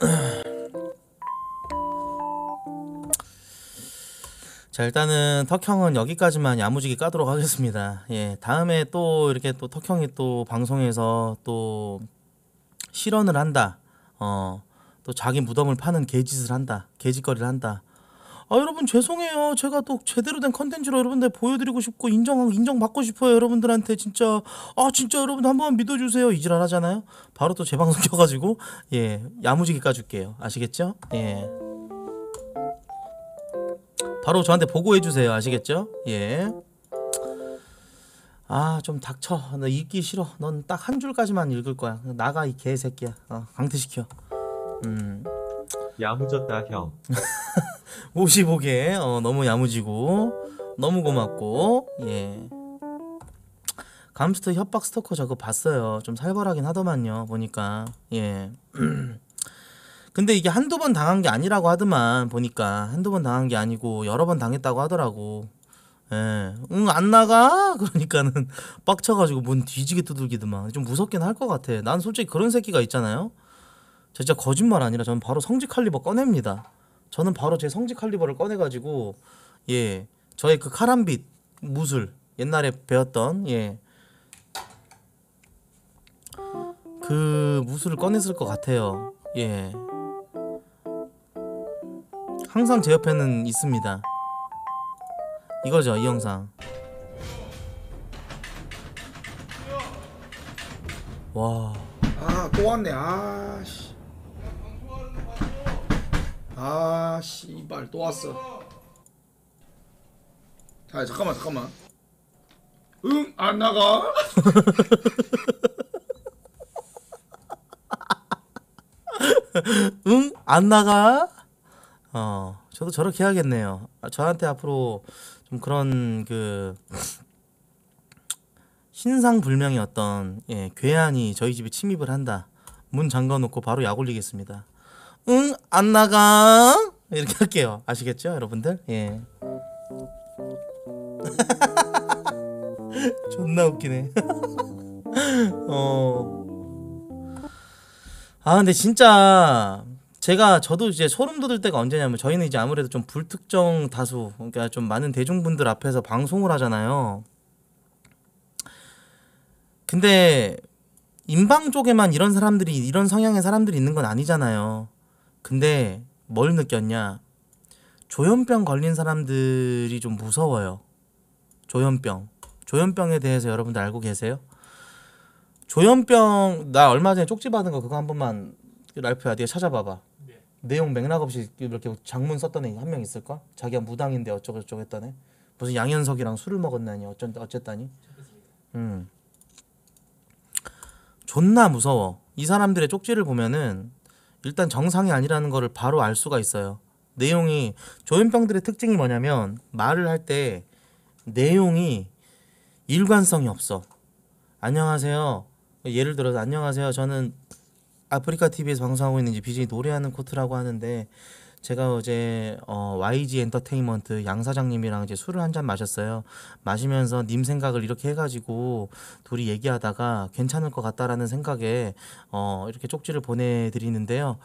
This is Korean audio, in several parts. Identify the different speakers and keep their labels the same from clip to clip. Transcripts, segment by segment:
Speaker 1: 자 일단은 턱형은 여기까지만 야무지게 까도록 하겠습니다. 예 다음에 또 이렇게 또 턱형이 또 방송에서 또 실언을 한다. 어 또 자기 무덤을 파는 개짓을 한다. 개짓거리를 한다. 아 여러분 죄송해요. 제가 또 제대로 된 컨텐츠로 여러분들 보여드리고 싶고 인정 인정 받고 싶어요. 여러분들한테 진짜 아 진짜 여러분 한 번만 믿어주세요. 이지랄 하잖아요. 바로 또 재방송 켜가지고 예 야무지게 까줄게요. 아시겠죠? 예. 바로 저한테 보고해 주세요. 아시겠죠? 예. 아 좀 닥쳐. 나 읽기 싫어. 넌 딱 한 줄까지만 읽을 거야. 나가 이 개새끼야. 어, 강퇴시켜. 음.
Speaker 2: 야무졌다 형.
Speaker 1: 55개. 어, 너무 야무지고 너무 고맙고 예. 감스트 협박 스토커 저거 봤어요. 좀 살벌하긴 하더만요 보니까. 예. 근데 이게 한두 번 당한 게 아니라고 하더만 보니까. 한두 번 당한 게 아니고 여러 번 당했다고 하더라고. 예 응 안 나가? 그러니까는 빡쳐가지고 문 뒤지게 두들기더만. 좀 무섭긴 할 것 같아. 난 솔직히 그런 새끼가 있잖아요. 진짜 거짓말 아니라 저는 바로 성지 칼리버 꺼냅니다 저는 바로 제 성지 칼리버를 꺼내가지고 예 저의 그 카람빗 무술 옛날에 배웠던 예. 그 무술을 꺼냈을 것 같아요. 예. 항상 제 옆에는 있습니다. 이거죠 이 영상. 와.
Speaker 3: 아또 왔네. 아씨 아 씨발 또 왔어 자 잠깐만 잠깐만 응 안 나가
Speaker 1: 응? 안 나가? 어, 저도 저렇게 해야겠네요. 아, 저한테 앞으로 좀 그런 그 신상불명의 어떤 예, 괴한이 저희 집에 침입을 한다. 문 잠가놓고 바로 약 올리겠습니다. 응? 안 나가? 이렇게 할게요. 아시겠죠, 여러분들? 예. 존나 웃기네. 어. 아 근데 진짜 제가 저도 이제 소름 돋을 때가 언제냐면 저희는 이제 아무래도 좀 불특정 다수 그러니까 좀 많은 대중분들 앞에서 방송을 하잖아요. 근데 인방 쪽에만 이런 사람들이 이런 성향의 사람들이 있는 건 아니잖아요. 근데 뭘 느꼈냐? 조현병 걸린 사람들이 좀 무서워요. 조현병. 조현병에 대해서 여러분들 알고 계세요? 조현병 나 얼마 전에 쪽지 받은 거 그거 한 번만 랄프야 네가 찾아봐봐. 내용 맥락 없이 이렇게 장문 썼던 애 한 명 있을까? 자기가 무당인데 어쩌고 저쩌고 했던 애. 무슨 양현석이랑 술을 먹었나니 어쩐 어쨌다니. 음. 존나 무서워. 이 사람들의 쪽지를 보면은 일단 정상이 아니라는 거를 바로 알 수가 있어요. 내용이 조현병들의 특징이 뭐냐면 말을 할 때 내용이 일관성이 없어. 안녕하세요. 예를 들어서 안녕하세요. 저는 아프리카 TV에서 방송하고 있는 이제 BJ 노래하는 코트라고 하는데 제가 어제 어, YG 엔터테인먼트 양 사장님이랑 이제 술을 한 잔 마셨어요. 마시면서 님 생각을 이렇게 해가지고 둘이 얘기하다가 괜찮을 것 같다라는 생각에 어, 이렇게 쪽지를 보내드리는데요.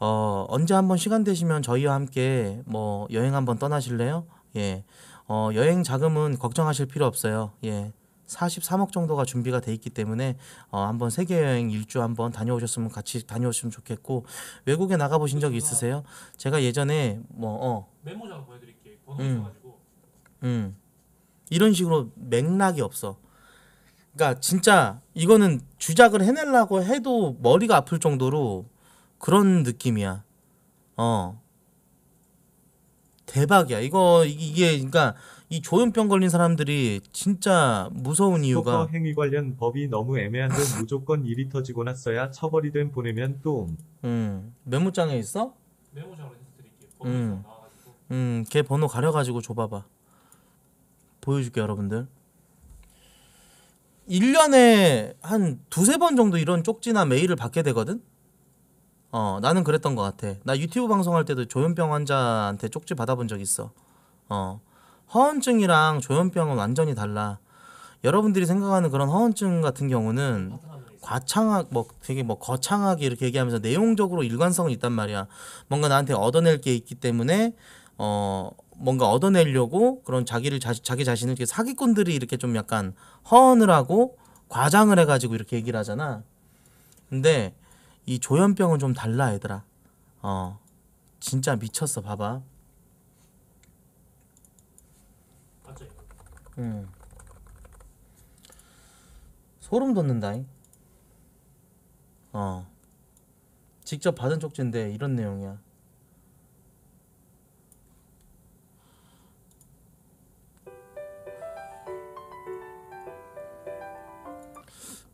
Speaker 1: 어, 언제 한번 시간 되시면 저희와 함께 뭐 여행 한번 떠나실래요? 예. 어, 여행 자금은 걱정하실 필요 없어요. 예. 43억 정도가 준비가 돼 있기 때문에 어, 한번 세계 여행 일주 한번 다녀오셨으면 같이 다녀오시면 좋겠고 외국에 나가 보신 적 있으세요? 제가 예전에 뭐 어,
Speaker 4: 메모장 보여드릴게요. 번호
Speaker 1: 음.
Speaker 4: 있어가지고
Speaker 1: 음. 이런 식으로 맥락이 없어. 그러니까 진짜 이거는 주작을 해내려고 해도 머리가 아플 정도로 그런 느낌이야. 어. 대박이야. 이거 이- 이게 그러니까 이 조현병 걸린 사람들이 진짜 무서운 이유가
Speaker 2: 토커 행위 관련 법이 너무 애매한데 무조건 일이 터지고 났어야 처벌이 된 보내면 또
Speaker 1: 음. 메모장에 있어?
Speaker 4: 메모장으로 해서 드릴게요. 번호
Speaker 1: 음.
Speaker 4: 음. 나와가지고
Speaker 1: 음, 걔 번호 가려가지고 줘봐봐. 보여줄게 여러분들. 1년에 한 두세 번 정도 이런 쪽지나 메일을 받게 되거든? 어, 나는 그랬던 것 같아. 나 유튜브 방송할 때도 조현병 환자한테 쪽지 받아본 적 있어. 어, 허언증이랑 조현병은 완전히 달라. 여러분들이 생각하는 그런 허언증 같은 경우는. 과창학 뭐 되게 뭐 거창하게 이렇게 얘기하면서 내용적으로 일관성은 있단 말이야. 뭔가 나한테 얻어낼 게 있기 때문에 어 뭔가 얻어내려고 그런 자기를 자, 자기 자신을 이렇게 사기꾼들이 이렇게 좀 약간 허언을 하고 과장을 해가지고 이렇게 얘기를 하잖아. 근데 이 조현병은 좀 달라 얘들아. 어 진짜 미쳤어. 봐봐.
Speaker 4: 맞죠? 이거?
Speaker 1: 음. 소름 돋는다잉. 어. 직접 받은 쪽지인데 이런 내용이야.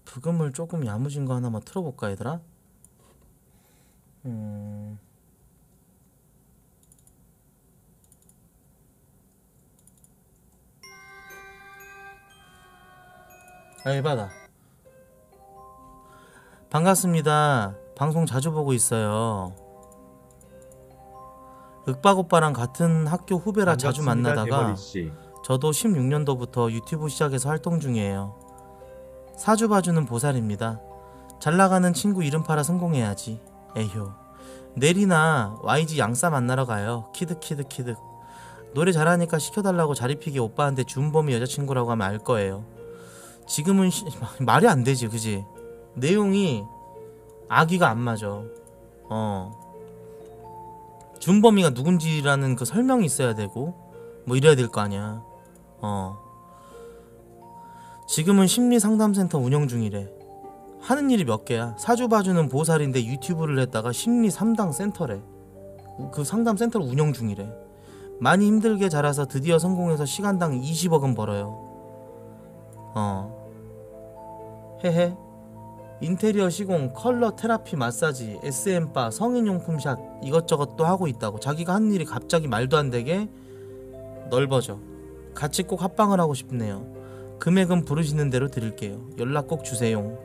Speaker 1: 부금을 조금 야무진 거 하나만 틀어볼까 얘들아? 음. 아이 받아. 반갑습니다. 방송 자주 보고 있어요. 윽박 오빠랑 같은 학교 후배라 자주 만나다가. 저도 16년도부터 유튜브 시작해서 활동 중이에요. 사주 봐주는 보살입니다. 잘 나가는 친구 이름 팔아 성공해야지. 에효. 내일이나 YG 양싸 만나러 가요. 키득 키득 키득. 노래 잘하니까 시켜달라고 자리피게 오빠한테 준범이 여자친구라고 하면 알 거예요. 지금은 시- 말이 안 되지, 그지? 내용이 아기가 안 맞아. 어. 준범이가 누군지라는 그 설명이 있어야 되고 뭐 이래야 될 거 아니야. 어. 지금은 심리 상담센터 운영 중이래. 하는 일이 몇 개야. 사주 봐주는 보살인데 유튜브를 했다가 심리 상담 센터래. 그 상담 센터를 운영 중이래. 많이 힘들게 자라서 드디어 성공해서 시간당 20억은 벌어요. 어. 헤헤. 인테리어 시공, 컬러 테라피 마사지, SM바, 성인용품샵 이것저것 또 하고 있다고. 자기가 한 일이 갑자기 말도 안 되게 넓어져. 같이 꼭 합방을 하고 싶네요. 금액은 부르시는 대로 드릴게요. 연락 꼭 주세요.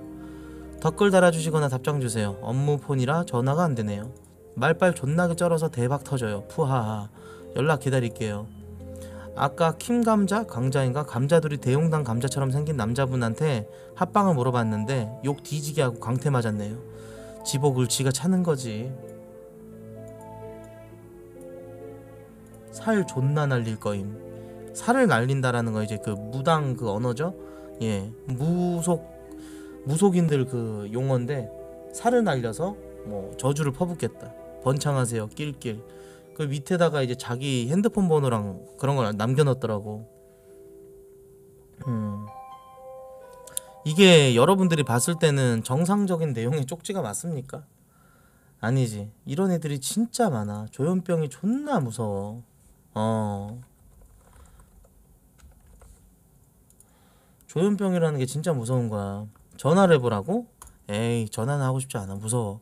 Speaker 1: 댓글 달아주시거나 답장 주세요. 업무 폰이라 전화가 안 되네요. 말빨 존나게 쩔어서 대박 터져요. 푸하하. 연락 기다릴게요. 아까 킴 감자 강자인가 감자들이 대용당 감자처럼 생긴 남자분한테 합방을 물어봤는데 욕 뒤지게 하고 강퇴 맞았네요. 지복을 지가 차는 거지. 살 존나 날릴 거임. 살을 날린다라는 거 이제 그 무당 그 언어죠. 예, 무속 무속인들 그 용어인데 살을 날려서 뭐 저주를 퍼붓겠다. 번창하세요. 낄낄. 그 밑에다가 이제 자기 핸드폰 번호랑 그런 걸 남겨놨더라고. 음. 이게 여러분들이 봤을 때는 정상적인 내용의 쪽지가 맞습니까? 아니지. 이런 애들이 진짜 많아. 조현병이 존나 무서워. 어. 조현병이라는 게 진짜 무서운 거야. 전화를 해보라고? 에이, 전화는 하고 싶지 않아. 무서워.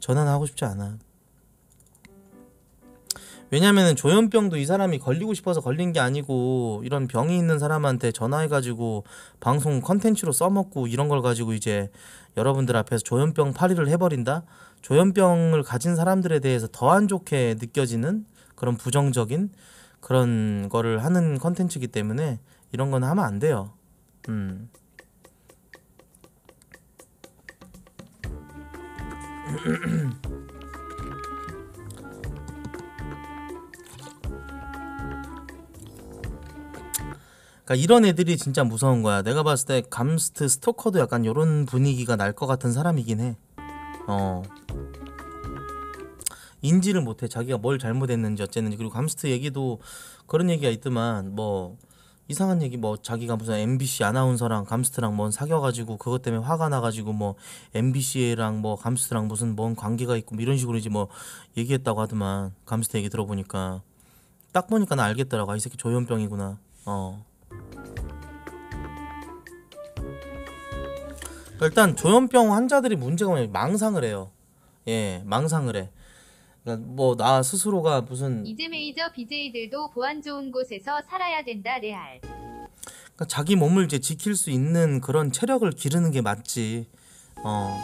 Speaker 1: 전화는 하고 싶지 않아. 왜냐면은 조현병도 이 사람이 걸리고 싶어서 걸린 게 아니고 이런 병이 있는 사람한테 전화해가지고 방송 컨텐츠로 써먹고 이런 걸 가지고 이제 여러분들 앞에서 조현병 파리를 해버린다? 조현병을 가진 사람들에 대해서 더 안 좋게 느껴지는 그런 부정적인 그런 거를 하는 컨텐츠이기 때문에 이런 건 하면 안 돼요. 음. 그러니까 이런 애들이 진짜 무서운 거야. 내가 봤을 때 감스트 스토커도 약간 이런 분위기가 날 것 같은 사람이긴 해. 어. 인지를 못해. 자기가 뭘 잘못했는지 어쨌는지 그리고 감스트 얘기도 그런 얘기가 있더만 뭐 이상한 얘기 뭐 자기가 무슨 MBC 아나운서랑 감스트랑 뭔 사귀어가지고 그것 때문에 화가 나가지고 뭐 MBC랑 뭐 감스트랑 무슨 뭔 관계가 있고 뭐 이런 식으로 이제 뭐 얘기했다고 하더만 감스트 얘기 들어보니까 딱 보니까 나 알겠더라고. 아, 이 새끼 조현병이구나. 어. 일단 조현병 환자들이 문제가 뭐냐면 망상을 해요. 예, 망상을 해. 그러니까 뭐 나 스스로가 무슨
Speaker 5: 이즈 메이저 BJ들도 보안 좋은 곳에서 살아야 된다 레알.
Speaker 1: 그러니까 자기 몸을 이제 지킬 수 있는 그런 체력을 기르는 게 맞지. 어.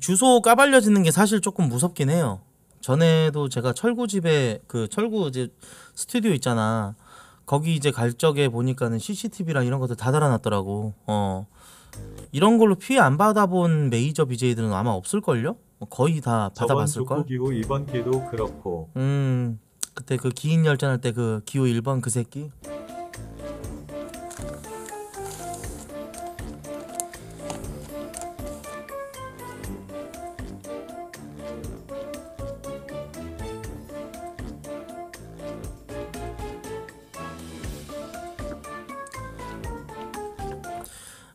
Speaker 1: 주소 까발려지는 게 사실 조금 무섭긴 해요. 전에도 제가 철구 집에 그 철구 이제 스튜디오 있잖아. 거기 이제 갈 적에 보니까는 CCTV랑 이런 것들 다 달아놨더라고. 어. 이런 걸로 피해 안 받아본 메이저 BJ들은 아마 없을걸요? 거의 다
Speaker 2: 저번
Speaker 1: 받아봤을걸?
Speaker 2: 조코 기호 이번 기도 그렇고
Speaker 1: 음 그때 그 기인 열전 할 때 그 기호 1번 그 새끼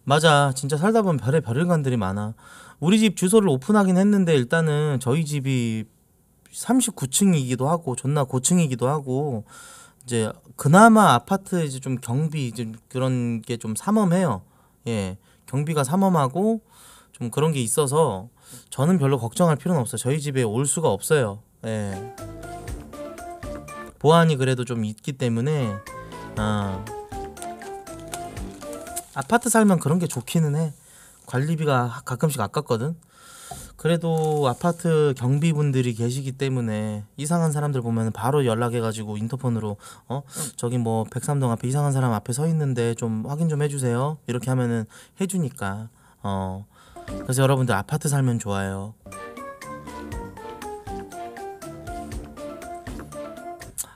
Speaker 1: 맞아 진짜 살다 보면 별의 별일관들이 많아 우리 집 주소를 오픈하긴 했는데 일단은 저희 집이 39층이기도 하고 존나 고층이기도 하고 이제 그나마 아파트 이제 좀 경비 좀 그런 게 좀 삼엄해요. 예. 경비가 삼엄하고 좀 그런 게 있어서 저는 별로 걱정할 필요는 없어요. 저희 집에 올 수가 없어요. 예. 보안이 그래도 좀 있기 때문에 아 아파트 살면 그런 게 좋기는 해. 관리비가 가끔씩 아깝거든. 그래도 아파트 경비분들이 계시기 때문에 이상한 사람들 보면 바로 연락해가지고 인터폰으로 어 저기 뭐 백삼동 앞에 이상한 사람 앞에 서 있는데 좀 확인 좀 해주세요 이렇게 하면은 해주니까 어 그래서 여러분들 아파트 살면 좋아요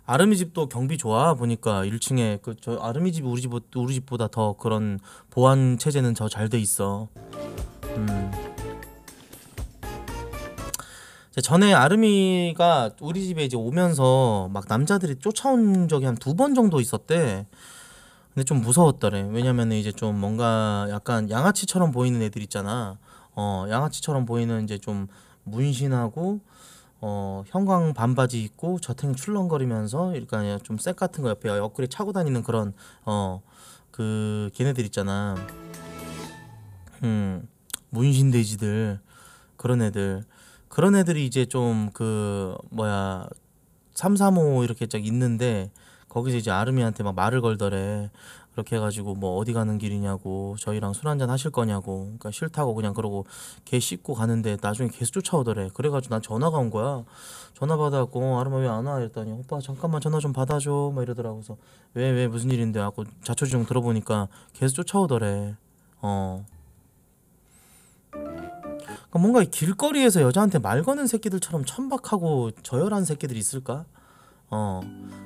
Speaker 1: 아름이 집도 경비 좋아 보니까 1층에 그 저 아름이 집 우리 집 우리 집보다 더 그런 보안 체제는 더 잘 돼 있어 음. 전에 아름이가 우리 집에 이제 오면서 막 남자들이 쫓아온 적이 한 두 번 정도 있었대. 근데 좀 무서웠더래. 왜냐면은 이제 좀 뭔가 약간 양아치처럼 보이는 애들 있잖아. 어, 양아치처럼 보이는 이제 좀 문신하고 어, 형광 반바지 입고 저탱 출렁거리면서 그러니까 좀색 같은 거 옆에 옆구리 차고 다니는 그런 어, 그 걔네들 있잖아. 음, 문신 돼지들 그런 애들. 그런 애들이 이제 좀 그 뭐야 335 이렇게 쫙 있는데 거기서 이제 아름이한테 막 말을 걸더래. 그렇게 해가지고 뭐 어디 가는 길이냐고 저희랑 술 한잔 하실 거냐고. 그러니까 싫다고 그냥 그러고 걔 씻고 가는데 나중에 계속 쫓아오더래. 그래가지고 난 전화가 온 거야. 전화 받아갖고 어, 아름아 왜안 와? 이랬더니 오빠 잠깐만 전화 좀 받아줘. 막 이러더라고. 그래서 왜 왜 무슨 일인데? 하고 자초지종 들어보니까 계속 쫓아오더래. 어. 그러니까 뭔가 이 길거리에서 여자한테 말 거는 새끼들처럼 천박하고 저열한 새끼들이 있을까? 어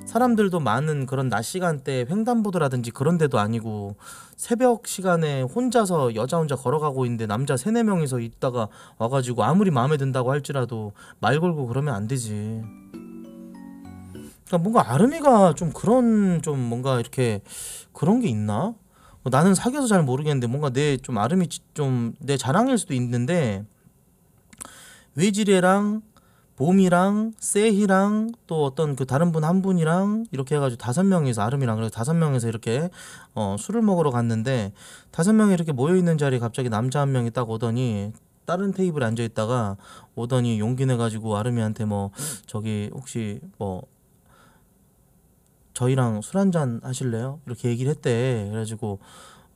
Speaker 1: 사람들도 많은 그런 낮 시간대 횡단보도라든지 그런 데도 아니고 새벽 시간에 혼자서 여자 혼자 걸어가고 있는데 남자 세네 명이서 있다가 와가지고 아무리 마음에 든다고 할지라도 말 걸고 그러면 안 되지. 그러니까 뭔가 아름이가 좀 그런 좀 뭔가 이렇게 그런 게 있나? 뭐 나는 사귀어서 잘 모르겠는데 뭔가 내 좀 아름이 좀 내 자랑일 수도 있는데 외지레랑 봄이랑 세희랑 또 어떤 그 다른 분 한 분이랑 이렇게 해가지고 다섯 명이서 아름이랑 그래서 다섯 명이서 이렇게 어 술을 먹으러 갔는데 다섯 명이 이렇게 모여 있는 자리에 갑자기 남자 한 명이 딱 오더니 다른 테이블에 앉아 있다가 오더니 용기 내 가지고 아름이한테 뭐 저기 혹시 뭐 저희랑 술 한 잔 하실래요? 이렇게 얘기를 했대. 그래가지고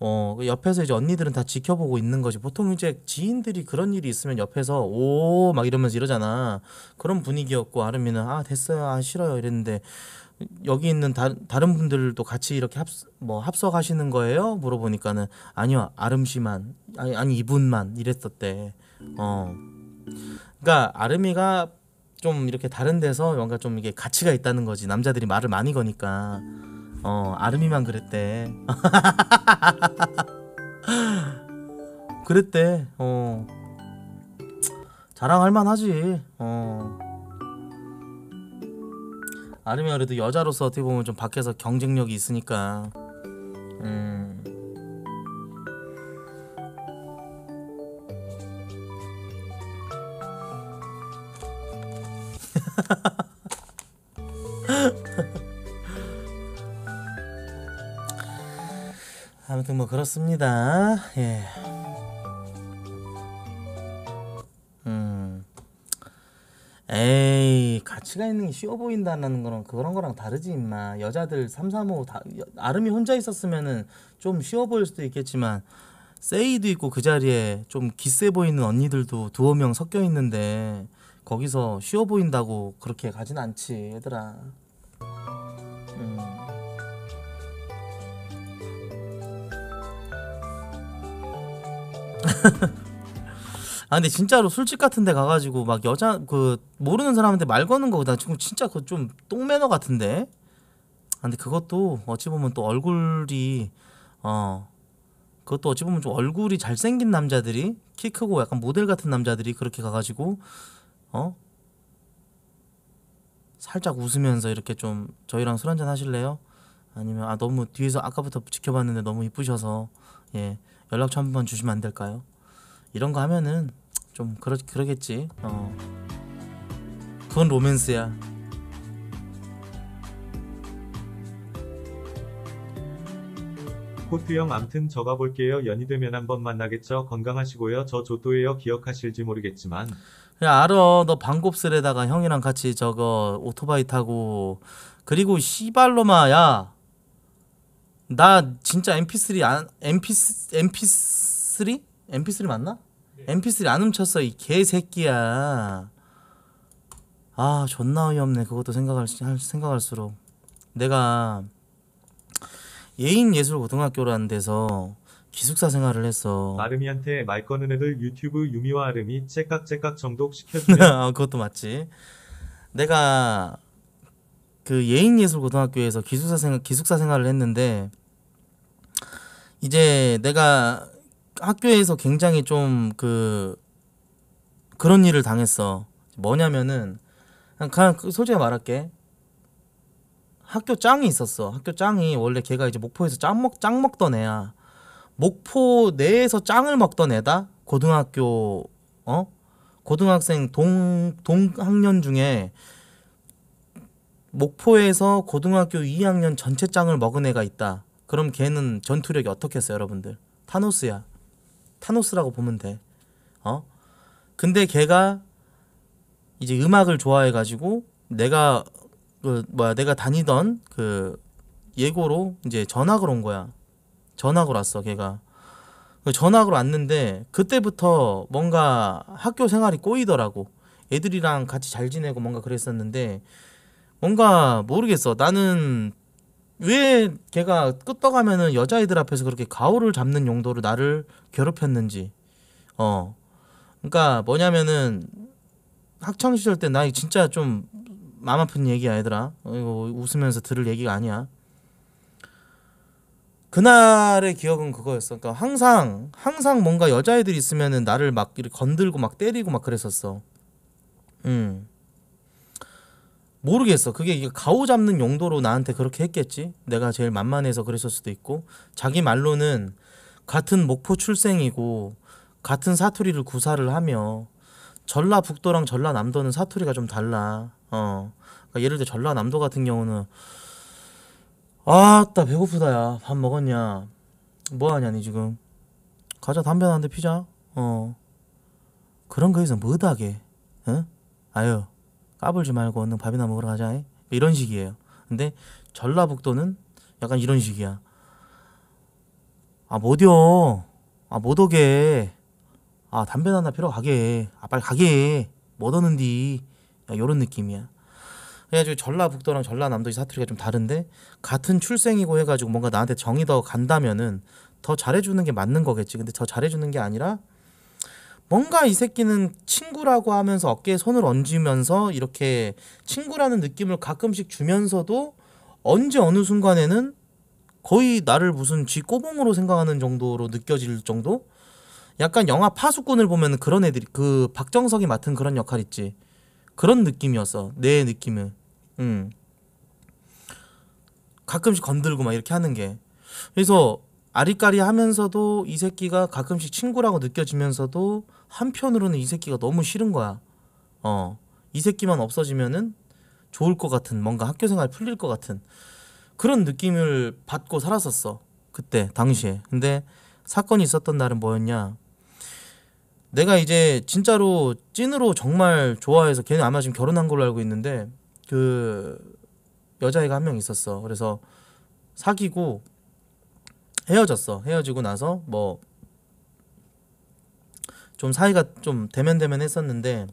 Speaker 1: 어 옆에서 이제 언니들은 다 지켜보고 있는 거지. 보통 이제 지인들이 그런 일이 있으면 옆에서 오 막 이러면서 이러잖아. 그런 분위기였고 아름이는 아 됐어요, 아 싫어요 이랬는데 여기 있는 다, 다른 분들도 같이 이렇게 합, 뭐 합석하시는 거예요? 물어보니까는 아니요 아름 씨만 아니 아니 이분만 이랬었대. 어. 그러니까 아름이가 좀 이렇게 다른 데서 뭔가 좀 이게 가치가 있다는 거지. 남자들이 말을 많이 거니까. 어, 아름이만 그랬대. 그랬대. 어. 자랑할 만하지. 어. 아름이가 그래도 여자로서 어떻게 보면 좀 밖에서 경쟁력이 있으니까. 음. 아무튼 뭐 그렇습니다. 예. 음. 에이 가치가 있는 게 쉬워 보인다는 거는 그런 거랑 다르지 임마. 여자들 335 다, 여- 아름이 혼자 있었으면은 좀 쉬워 보일 수도 있겠지만 세이도 있고 그 자리에 좀 기세 보이는 언니들도 두어 명 섞여 있는데 거기서 쉬워 보인다고 그렇게 가진 않지 얘들아 음. 아 근데 진짜로 술집 같은 데 가가지고 막 여자 그 모르는 사람한테 말 거는 거나 지금 진짜 그 좀 똥매너 같은데 아 근데 그것도 어찌 보면 또 얼굴이 어 그것도 어찌 보면 좀 얼굴이 잘생긴 남자들이 키 크고 약간 모델 같은 남자들이 그렇게 가가지고 어 살짝 웃으면서 이렇게 좀 저희랑 술 한잔 하실래요? 아니면 아 너무 뒤에서 아까부터 지켜봤는데 너무 이쁘셔서 예 연락처 한번 주시면 안 될까요? 이런 거 하면은 좀 그러 그러겠지. 어 그건 로맨스야.
Speaker 2: 코트형 암튼 저가 볼게요. 연이 되면 한번 만나겠죠. 건강하시고요. 저 조또예요. 기억하실지 모르겠지만
Speaker 1: 야 알어 너 방곱슬에다가 형이랑 같이 저거 오토바이 타고 그리고 씨발로마 야나 진짜 MP3 안 MP MP3 MP3 맞나? MP3 안 훔쳤어 이 개새끼야 아 존나 어이없네 그것도 생각할 할- 생각할수록 내가 예인예술고등학교라는 데서 기숙사 생활을 했어
Speaker 2: 아름이한테 말 거는 애들 유튜브 유미와 아름이 째깍째깍 정독 시켜주면
Speaker 1: 아, 그것도 맞지. 내가 그 예인예술고등학교에서 기숙사 생 기숙사 생활을 했는데 이제 내가 학교에서 굉장히 좀 그 그런 일을 당했어. 뭐냐면은 그냥, 그냥 그 솔직히 말할게. 학교 짱이 있었어. 학교 짱이 원래 걔가 이제 목포에서 짱먹 짱 먹던 애야. 목포 내에서 짱을 먹던 애다. 고등학교 어? 고등학생 동 동학년 중에 목포에서 고등학교 2학년 전체 짱을 먹은 애가 있다. 그럼 걔는 전투력이 어떻겠어요, 여러분들? 타노스야. 타노스라고 보면 돼. 어? 근데 걔가 이제 음악을 좋아해 가지고 내가 그 뭐야 내가 다니던 그 예고로 이제 전학을 온 거야. 전학을 왔어, 걔가. 그 전학을 왔는데 그때부터 뭔가 학교 생활이 꼬이더라고. 애들이랑 같이 잘 지내고 뭔가 그랬었는데 뭔가 모르겠어. 나는 왜 걔가 끄떡하면은 여자애들 앞에서 그렇게 가오를 잡는 용도로 나를 괴롭혔는지. 어. 그러니까 뭐냐면은 학창 시절 때 나 진짜 좀 마음 아픈 얘기야, 얘들아. 어, 이거 웃으면서 들을 얘기가 아니야. 그날의 기억은 그거였어. 그러니까 항상 항상 뭔가 여자애들 있으면은 나를 막 이렇게 건들고 막 때리고 막 그랬었어. 음. 모르겠어. 그게 가오 잡는 용도로 나한테 그렇게 했겠지. 내가 제일 만만해서 그랬을 수도 있고. 자기 말로는 같은 목포 출생이고 같은 사투리를 구사를 하며 전라북도랑 전라남도는 사투리가 좀 달라. 어. 그러니까 예를 들어 전라남도 같은 경우는 아따 배고프다 야. 밥 먹었냐? 뭐 하냐 니 지금? 가자 담배 한 대 피자. 어. 그런 거에서 뭐다게? 응? 아유. 까불지 말고 얼른 밥이나 먹으러 가자. 이. 이런 식이에요. 근데 전라북도는 약간 이런 식이야. 아 못이요. 아못 오게. 아 담배 하나 피러 가게. 아 빨리 가게. 못 오는디. 야, 요런 느낌이야. 그래가지고 전라북도랑 전라남도의 사투리가 좀 다른데 같은 출생이고 해가지고 뭔가 나한테 정이 더 간다면은 더 잘해주는 게 맞는 거겠지. 근데 더 잘해주는 게 아니라 뭔가 이 새끼는 친구라고 하면서 어깨에 손을 얹으면서 이렇게 친구라는 느낌을 가끔씩 주면서도 언제 어느 순간에는 거의 나를 무슨 쥐 꼬봉으로 생각하는 정도로 느껴질 정도? 약간 영화 파수꾼을 보면 그런 애들이 그 박정석이 맡은 그런 역할 있지. 그런 느낌이었어. 내 느낌은. 음. 가끔씩 건들고 막 이렇게 하는 게. 그래서 아리까리 하면서도 이 새끼가 가끔씩 친구라고 느껴지면서도 한편으로는 이 새끼가 너무 싫은 거야. 어. 이 새끼만 없어지면은 좋을 것 같은 뭔가 학교 생활 풀릴 것 같은 그런 느낌을 받고 살았었어. 그때 당시에. 근데 사건이 있었던 날은 뭐였냐? 내가 이제 진짜로 찐으로 정말 좋아해서 걔는 아마 지금 결혼한 걸로 알고 있는데 그 여자애가 한 명 있었어. 그래서 사귀고 헤어졌어. 헤어지고 나서 뭐 좀 사이가 좀 대면대면 했었는데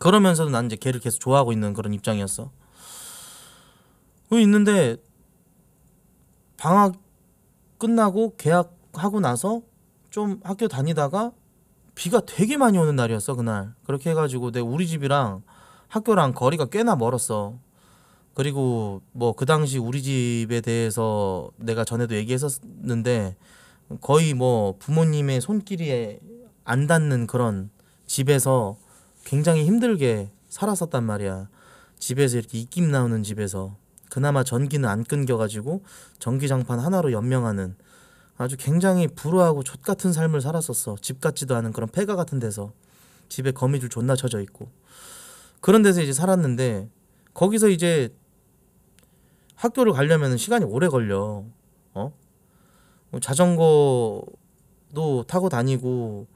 Speaker 1: 그러면서도 난 이제 걔를 계속 좋아하고 있는 그런 입장이었어. 그 있는데 방학 끝나고 개학하고 나서 좀 학교 다니다가 비가 되게 많이 오는 날이었어 그날. 그렇게 해가지고 내 우리 집이랑 학교랑 거리가 꽤나 멀었어. 그리고 뭐 그 당시 우리 집에 대해서 내가 전에도 얘기했었는데 거의 뭐 부모님의 손길이 안 닿는 그런 집에서 굉장히 힘들게 살았었단 말이야. 집에서 이렇게 입김 나오는 집에서 그나마 전기는 안 끊겨가지고 전기장판 하나로 연명하는 아주 굉장히 불우하고 족 같은 삶을 살았었어. 집 같지도 않은 그런 폐가 같은 데서 집에 거미줄 존나 쳐져 있고 그런 데서 이제 살았는데 거기서 이제 학교를 가려면 시간이 오래 걸려. 어? 뭐 자전거도 타고 다니고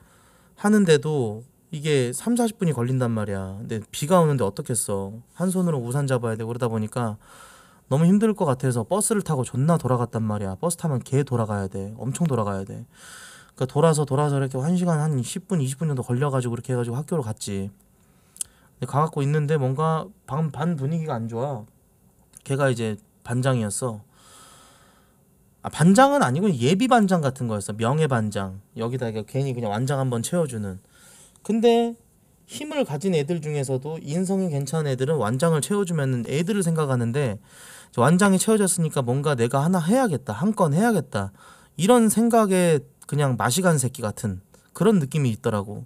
Speaker 1: 하는데도 이게 3, 40분이 걸린단 말이야. 근데 비가 오는데 어떻겠어. 한 손으로 우산 잡아야 되고 그러다 보니까 너무 힘들 것 같아서 버스를 타고 존나 돌아갔단 말이야. 버스 타면 개 돌아가야 돼. 엄청 돌아가야 돼. 그러니까 돌아서 돌아서 이렇게 한 시간 한 10분, 20분 정도 걸려 가지고 이렇게 해 가지고 학교로 갔지. 근데 가 갖고 있는데 뭔가 반, 반 분위기가 안 좋아. 걔가 이제 반장이었어. 아, 반장은 아니고 예비 반장 같은 거였어. 명예 반장. 여기다 가 괜히 그냥 완장 한번 채워주는. 근데 힘을 가진 애들 중에서도 인성이 괜찮은 애들은 완장을 채워주면 애들을 생각하는데 저 완장이 채워졌으니까 뭔가 내가 하나 해야겠다. 한 건 해야겠다. 이런 생각에 그냥 마시 간 새끼 같은 그런 느낌이 있더라고.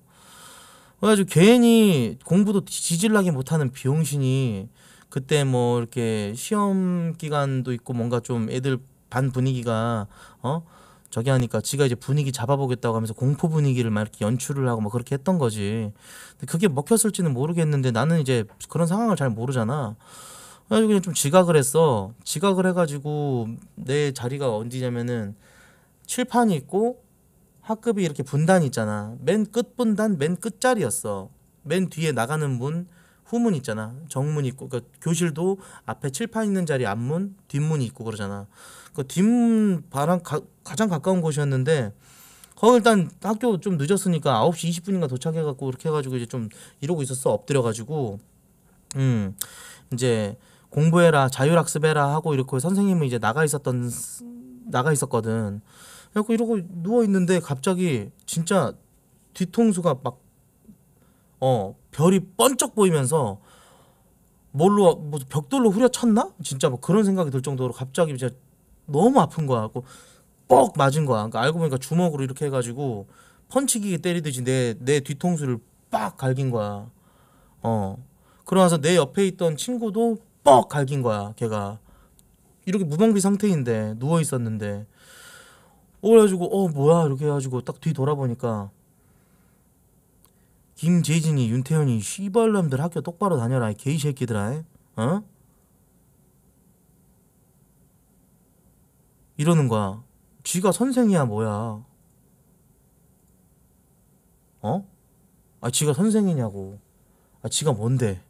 Speaker 1: 그래가지고 괜히 공부도 지질나게 못하는 비용신이 그때 뭐 이렇게 시험 기간도 있고 뭔가 좀 애들 반 분위기가 어 저기 하니까 지가 이제 분위기 잡아보겠다고 하면서 공포 분위기를 막 이렇게 연출을 하고 막 그렇게 했던 거지. 근데 그게 먹혔을지는 모르겠는데 나는 이제 그런 상황을 잘 모르잖아. 그래가지고 그냥 좀 지각을 했어. 지각을 해가지고 내 자리가 어디냐면은 칠판이 있고 학급이 이렇게 분단이 있잖아. 맨 끝 분단 맨 끝자리였어. 맨 뒤에 나가는 문 후문 있잖아. 정문 있고 그러니까 교실도 앞에 칠판 있는 자리 앞문 뒷문이 있고 그러잖아. 그 뒷문 바랑 가, 가장 가까운 곳이었는데 거기 일단 학교 좀 늦었으니까 9시 20분인가 도착해 갖고 이렇게 해 가지고 이제 좀 이러고 있었어. 엎드려 가지고 음. 이제 공부해라 자율학습해라 하고 이렇게 선생님은 이제 나가 있었던 나가 있었거든. 그래갖고 이러고 누워 있는데 갑자기 진짜 뒤통수가 막 어 별이 번쩍 보이면서 뭘로 뭐 벽돌로 후려쳤나? 진짜 뭐 그런 생각이 들 정도로 갑자기 진짜 너무 아픈 거야. 갖고 뻑 맞은 거야. 그러니까 알고 보니까 주먹으로 이렇게 해가지고 펀치기 때리듯이 내 내 뒤통수를 빡 갈긴 거야. 어. 그러면서 내 옆에 있던 친구도 뻑 갈긴 거야. 걔가 이렇게 무방비 상태인데 누워 있었는데. 어, 그래가지고 어 뭐야 이렇게 해가지고 딱 뒤 돌아보니까 김재진이 윤태현이 씨발놈들 학교 똑바로 다녀라 이 개이 새끼들아 어? 이러는 거야. 쥐가 선생이야 뭐야. 어? 아 쥐가 선생이냐고. 아 쥐가 뭔데?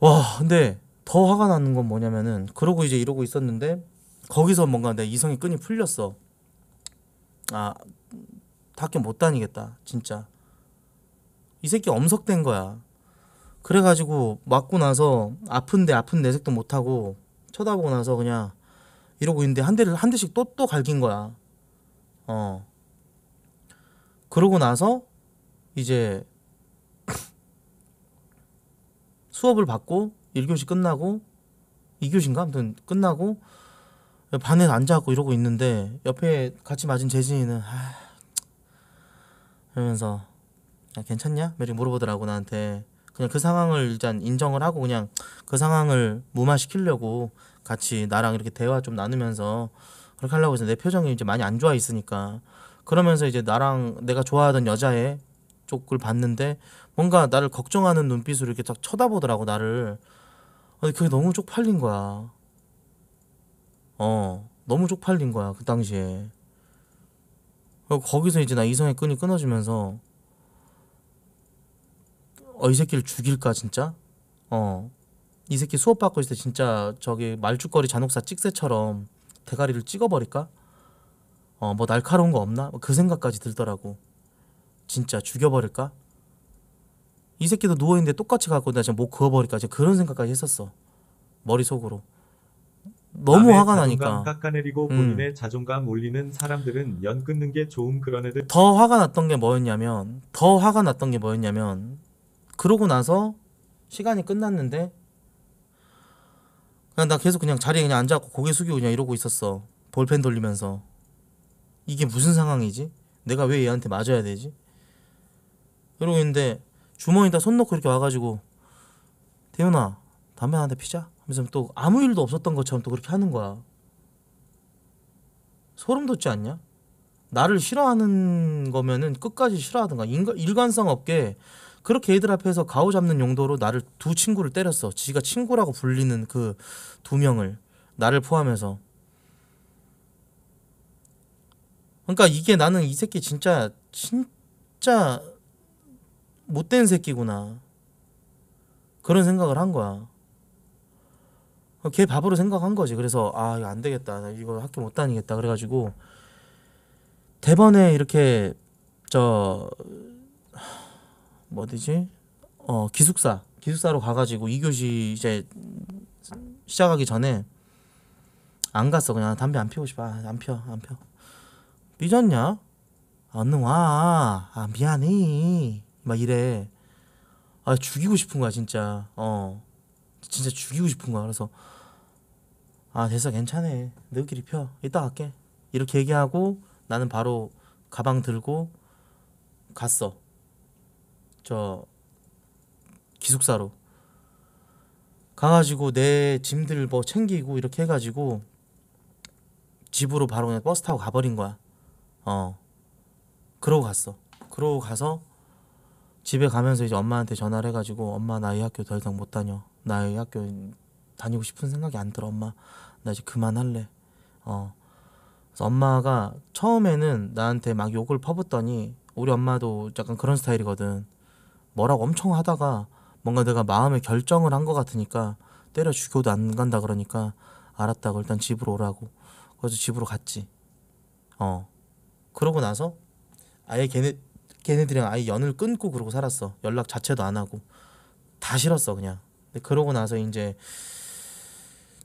Speaker 1: 와 근데 더 화가 나는 건 뭐냐면은 그러고 이제 이러고 있었는데 거기서 뭔가 내 이성의 끈이 풀렸어. 아 학교 못 다니겠다 진짜. 이 새끼 엄석된 거야. 그래가지고 맞고 나서 아픈데 아픈 내색도 못하고 쳐다보고 나서 그냥 이러고 있는데 한 대를 한 대씩 또 또 갈긴 거야. 어. 그러고 나서 이제 수업을 받고 1교시 끝나고 2교시인가? 아무튼 끝나고 반에 앉아갖고 이러고 있는데 옆에 같이 맞은 재진이는 아, 그러면서 야, 괜찮냐? 이렇게 물어보더라고 나한테. 그냥 그 상황을 일단 인정을 하고 그냥 그 상황을 무마시키려고 같이 나랑 이렇게 대화 좀 나누면서 그렇게 하려고 해서 내 표정이 이제 많이 안 좋아 있으니까. 그러면서 이제 나랑 내가 좋아하던 여자애 쪽을 봤는데 뭔가 나를 걱정하는 눈빛으로 이렇게 딱 쳐다보더라고 나를. 근데 그게 너무 쪽팔린 거야. 어 너무 쪽팔린 거야 그 당시에 거기서 이제 나 이성의 끈이 끊어지면서 어 이 새끼를 죽일까 진짜? 어. 이 새끼 수업 받고 있을 때 진짜 저기 말죽거리 잔혹사 찍새처럼 대가리를 찍어버릴까? 어 뭐 날카로운 거 없나? 그 생각까지 들더라고. 진짜 죽여버릴까? 이 새끼도 누워 있는데 똑같이 갖고 나 지금 목 그어버릴까? 그런 생각까지 했었어. 머릿속으로 너무 화가 나니까
Speaker 2: 깎아내리고
Speaker 1: 음.
Speaker 2: 본인의 자존감 올리는 사람들은 연 끊는 게 좋은 그런 애들
Speaker 1: 더 화가 났던 게 뭐였냐면 더 화가 났던 게 뭐였냐면 그러고 나서 시간이 끝났는데 그냥 나 계속 그냥 자리에 그냥 앉아갖고 고개 숙이고 그냥 이러고 있었어 볼펜 돌리면서 이게 무슨 상황이지? 내가 왜 얘한테 맞아야 되지? 이러고 있는데 주머니에다 손 넣고 이렇게 와가지고 대윤아 담배 하나 피자 하면서 또 아무 일도 없었던 것처럼 또 그렇게 하는 거야 소름 돋지 않냐? 나를 싫어하는 거면은 끝까지 싫어하든가 인가, 일관성 없게 그렇게 애들 앞에서 가오 잡는 용도로 나를 두 친구를 때렸어. 지가 친구라고 불리는 그 두 명을 나를 포함해서. 그러니까 이게 나는 이 새끼 진짜 진짜 못된 새끼구나. 그런 생각을 한 거야. 걔 바보로 생각한 거지. 그래서 아 이거 안 되겠다. 나 이거 학교 못 다니겠다. 그래가지고 대번에 이렇게 저 뭐지? 어 기숙사 기숙사로 가가지고 2교시 이제 시작하기 전에 안 갔어 그냥 담배 안 피우고 싶어 아, 안펴안펴 삐졌냐? 얼른 와 아, 미안해 막 이래 아 죽이고 싶은 거야 진짜 어 진짜 죽이고 싶은 거야 그래서 아 됐어 괜찮아 너희끼리 펴 이따 갈게 이렇게 얘기하고 나는 바로 가방 들고 갔어. 저 기숙사로 가가지고 내 짐들 뭐 챙기고 이렇게 해가지고 집으로 바로 그냥 버스 타고 가버린 거야. 어. 그러고 갔어. 그러고 가서 집에 가면서 이제 엄마한테 전화를 해가지고 엄마 나 이 학교 더 이상 못 다녀. 나 이 학교 다니고 싶은 생각이 안 들어 엄마. 나 이제 그만할래. 어. 그래서 엄마가 처음에는 나한테 막 욕을 퍼붓더니 우리 엄마도 약간 그런 스타일이거든. 뭐라고 엄청 하다가 뭔가 내가 마음의 결정을 한 것 같으니까 때려 죽여도 안 간다 그러니까 알았다고 일단 집으로 오라고. 그래서 집으로 갔지. 어. 그러고 나서 아예 걔네 걔네들이랑 아예 연을 끊고 그러고 살았어. 연락 자체도 안 하고 다 싫었어 그냥. 근데 그러고 나서 이제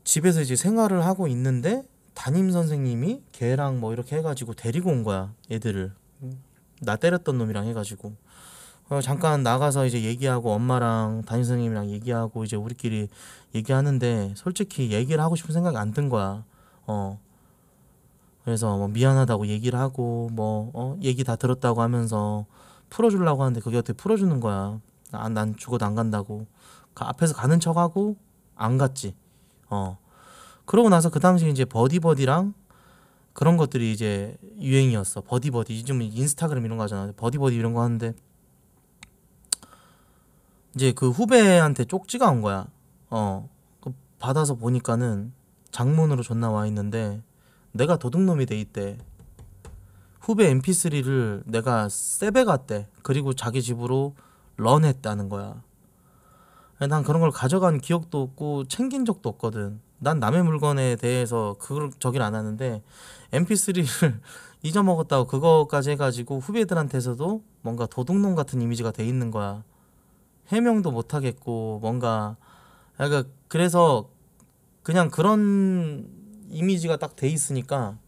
Speaker 1: 집에서 이제 생활을 하고 있는데 담임 선생님이 걔랑 뭐 이렇게 해가지고 데리고 온 거야 애들을. 나 때렸던 놈이랑 해가지고. 어, 잠깐 나가서 이제 얘기하고 엄마랑 담임 선생님이랑 얘기하고 이제 우리끼리 얘기하는데 솔직히 얘기를 하고 싶은 생각이 안 든 거야. 어. 그래서 뭐 미안하다고 얘기를 하고 뭐 어, 얘기 다 들었다고 하면서 풀어주려고 하는데 그게 어떻게 풀어주는 거야. 아, 난 죽어도 안 간다고. 그 앞에서 가는 척하고 안 갔지 어 그러고 나서 그 당시 이제 버디버디랑 그런 것들이 이제 유행이었어. 버디버디 요즘 인스타그램 이런 거 하잖아. 버디버디 이런 거 하는데 이제 그 후배한테 쪽지가 온 거야. 어. 그 받아서 보니까는 장문으로 존나 와 있는데 내가 도둑놈이 돼 있대. 후배 MP3를 내가 쌔벼 갔대. 그리고 자기 집으로 run했다는 거야. 난 그런 걸 가져간 기억도 없고 챙긴 적도 없거든. 난 남의 물건에 대해서 그걸 저기를 안 하는데 MP3를 잊어먹었다고 그거까지 해가지고 후배들한테서도 뭔가 도둑놈 같은 이미지가 돼 있는 거야. 해명도 못 하겠고 뭔가 그러니까 그래서 그냥 그런 이미지가 딱 돼 있으니까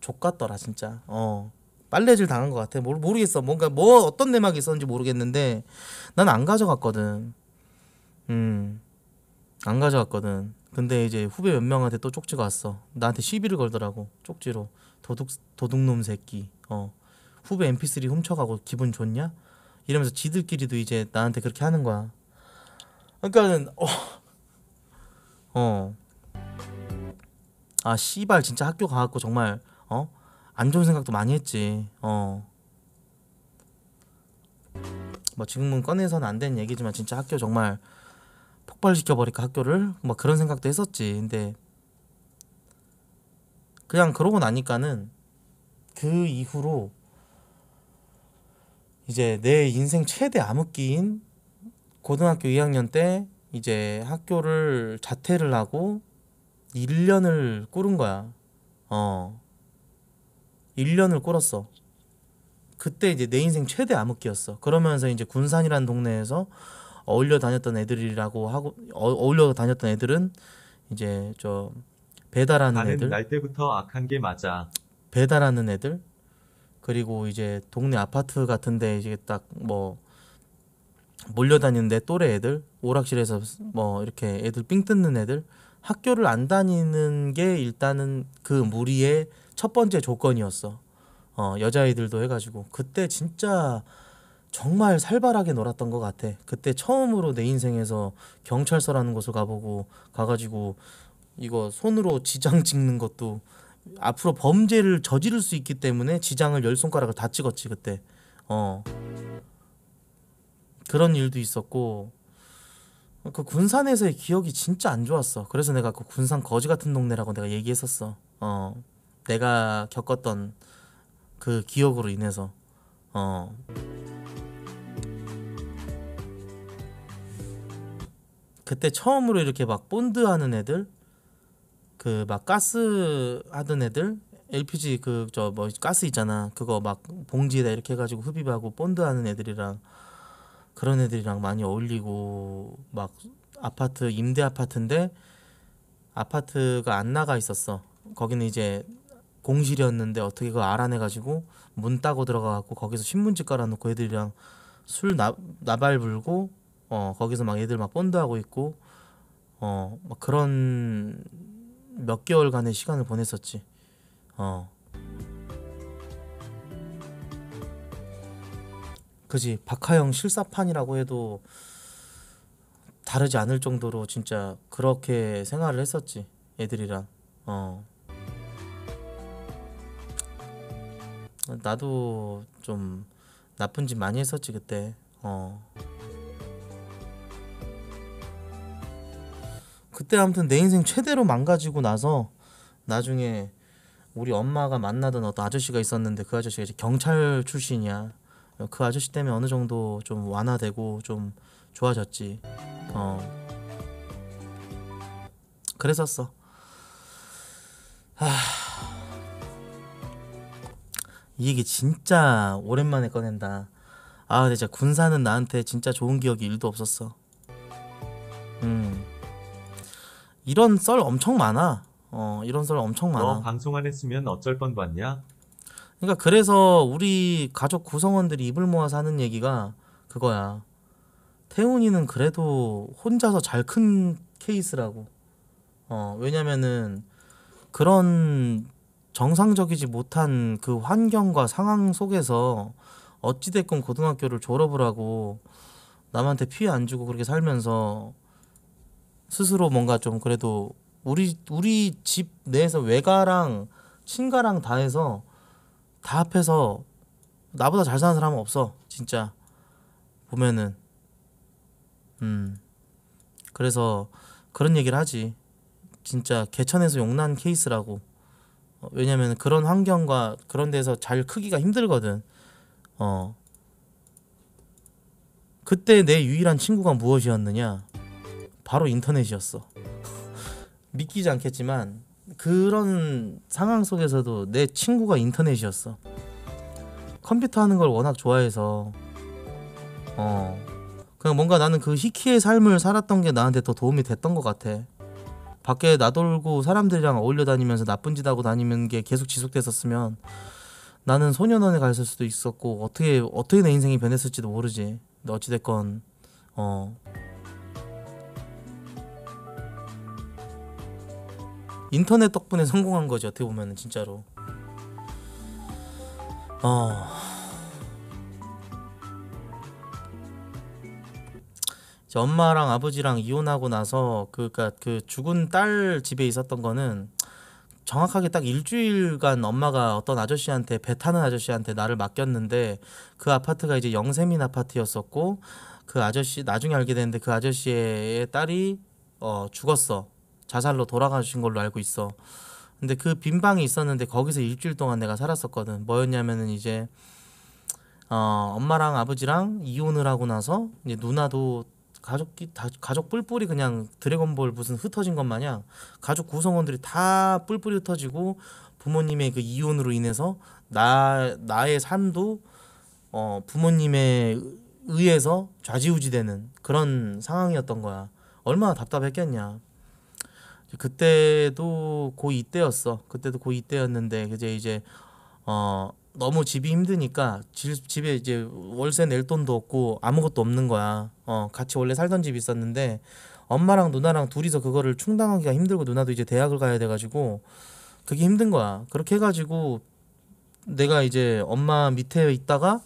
Speaker 1: 족같더라 진짜. 어. 빨래질 당한 것 같아. 모르, 모르겠어. 뭔가 뭐 어떤 내막이 있었는지 모르겠는데 난 안 가져갔거든. 음. 안 가져갔거든. 근데 이제 후배 몇 명한테 또 쪽지가 왔어. 나한테 시비를 걸더라고. 쪽지로. 도둑 도둑놈 새끼. 어. 후배 MP3 훔쳐가고 기분 좋냐? 이러면서 지들끼리도 이제 나한테 그렇게 하는 거야. 그러니까는 어. 어. 아 씨발 진짜 학교 가 갖고 정말 어? 안 좋은 생각도 많이 했지. 어. 뭐 지금은 꺼내서는 안 되는 얘기지만 진짜 학교 정말 폭발시켜 버릴까 학교를 뭐 그런 생각도 했었지. 근데 그냥 그러고 나니까는 그 이후로 이제 내 인생 최대 암흑기인 고등학교 2학년 때 이제 학교를 자퇴를 하고 1년을 꾸른 거야. 어. 1년을 꿇었어. 그때 이제 내 인생 최대 암흑기였어. 그러면서 이제 군산이라는 동네에서 어울려 다녔던 애들이라고 하고 어, 어울려 다녔던 애들은 이제 저
Speaker 2: 배달하는
Speaker 1: 애들,
Speaker 2: 날 때부터 악한 게 맞아.
Speaker 1: 배달하는 애들, 그리고 이제 동네 아파트 같은데 이제 딱 뭐 몰려다니는 내 또래 애들, 오락실에서 뭐 이렇게 애들 삥 뜯는 애들, 학교를 안 다니는 게 일단은 그 무리의 첫 번째 조건이었어. 어, 여자애들도 해가지고 그때 진짜 정말 살벌하게 놀았던 것 같아. 그때 처음으로 내 인생에서 경찰서라는 곳을 가보고 가가지고 이거 손으로 지장 찍는 것도 앞으로 범죄를 저지를 수 있기 때문에 지장을 열 손가락을 다 찍었지 그때. 어 그런 일도 있었고 그 군산에서의 기억이 진짜 안 좋았어. 그래서 내가 그 군산 거지 같은 동네라고 내가 얘기했었어. 어 내가 겪었던 그 기억으로 인해서 어 그때 처음으로 이렇게 막 본드 하는 애들 그 막 가스 하던 애들 LPG 그 저 뭐 가스 있잖아. 그거 막 봉지에다 이렇게 해가지고 흡입하고 본드 하는 애들이랑 그런 애들이랑 많이 어울리고 막 아파트 임대 아파트인데 아파트가 안 나가 있었어. 거기는 이제 공실이었는데 어떻게 그거 알아내가지고 문 따고 들어가갖고 거기서 신문지 깔아놓고 애들이랑 술 나, 나발 불고 어 거기서 막 애들 막 본드하고 있고 어 막 그런 몇 개월간의 시간을 보냈었지. 어. 그지. 박하영 실사판이라고 해도 다르지 않을 정도로 진짜 그렇게 생활을 했었지 애들이랑. 어. 나도 좀 나쁜 짓 많이 했었지 그때. 어 그때 아무튼 내 인생 최대로 망가지고 나서 나중에 우리 엄마가 만나던 어떤 아저씨가 있었는데 그 아저씨가 이제 경찰 출신이야 그 아저씨 때문에 어느 정도 좀 완화되고 좀 좋아졌지 어 그랬었어 이 얘기 진짜 오랜만에 꺼낸다. 아, 근데 진짜 군사는 나한테 진짜 좋은 기억이 일도 없었어. 음. 이런 썰 엄청 많아. 어, 이런 썰 엄청
Speaker 2: 너
Speaker 1: 많아.
Speaker 2: 방송 안 했으면 어쩔 뻔 봤냐?
Speaker 1: 그러니까 그래서 우리 가족 구성원들이 입을 모아서 하는 얘기가 그거야. 태훈이는 그래도 혼자서 잘 큰 케이스라고. 어, 왜냐면은 그런 정상적이지 못한 그 환경과 상황 속에서 어찌됐건 고등학교를 졸업을 하고 남한테 피해 안 주고 그렇게 살면서 스스로 뭔가 좀 그래도 우리 우리 집 내에서 외가랑 친가랑 다 해서 다 합해서 나보다 잘 사는 사람은 없어 진짜 보면은 음 그래서 그런 얘기를 하지 진짜 개천에서 용난 케이스라고 어, 왜냐면 그런 환경과 그런 데서 잘 크기가 힘들거든. 어. 그때 내 유일한 친구가 무엇이었느냐? 바로 인터넷이었어. 믿기지 않겠지만 그런 상황 속에서도 내 친구가 인터넷이었어. 컴퓨터 하는 걸 워낙 좋아해서 어. 그냥 뭔가 나는 그 희키의 삶을 살았던 게 나한테 더 도움이 됐던 것 같아. 밖에 나돌고 사람들이랑 어울려 다니면서 나쁜 짓 하고 다니는 게 계속 지속됐었으면 나는 소년원에 갔을 수도 있었고 어떻게 어떻게 내 인생이 변했을지도 모르지. 근데 어찌 됐건 어 인터넷 덕분에 성공한 거지 어떻게 보면은 진짜로. 어. 이제 엄마랑 아버지랑 이혼하고 나서 그니까 그 죽은 딸 집에 있었던 거는 정확하게 딱 일주일간 엄마가 어떤 아저씨한테 배 타는 아저씨한테 나를 맡겼는데 그 아파트가 이제 영세민 아파트였었고 그 아저씨 나중에 알게 됐는데 그 아저씨의 딸이 어 죽었어 자살로 돌아가신 걸로 알고 있어 근데 그 빈 방이 있었는데 거기서 일주일 동안 내가 살았었거든 뭐였냐면은 이제 어 엄마랑 아버지랑 이혼을 하고 나서 이제 누나도 가족끼 다 가족 뿔뿔이 그냥 드래곤볼 무슨 흩어진 것 마냥 가족 구성원들이 다 뿔뿔이 흩어지고 부모님의 그 이혼으로 인해서 나 나의 삶도 어 부모님에 의해서 좌지우지되는 그런 상황이었던 거야. 얼마나 답답했겠냐. 그때도 고2 때였어. 그때도 고2 때였는데 이제 이제 어 너무 집이 힘드니까 집, 집에 이제 월세 낼 돈도 없고 아무것도 없는 거야. 어 같이 원래 살던 집이 있었는데 엄마랑 누나랑 둘이서 그거를 충당하기가 힘들고 누나도 이제 대학을 가야 돼 가지고 그게 힘든 거야. 그렇게 해 가지고 내가 이제 엄마 밑에 있다가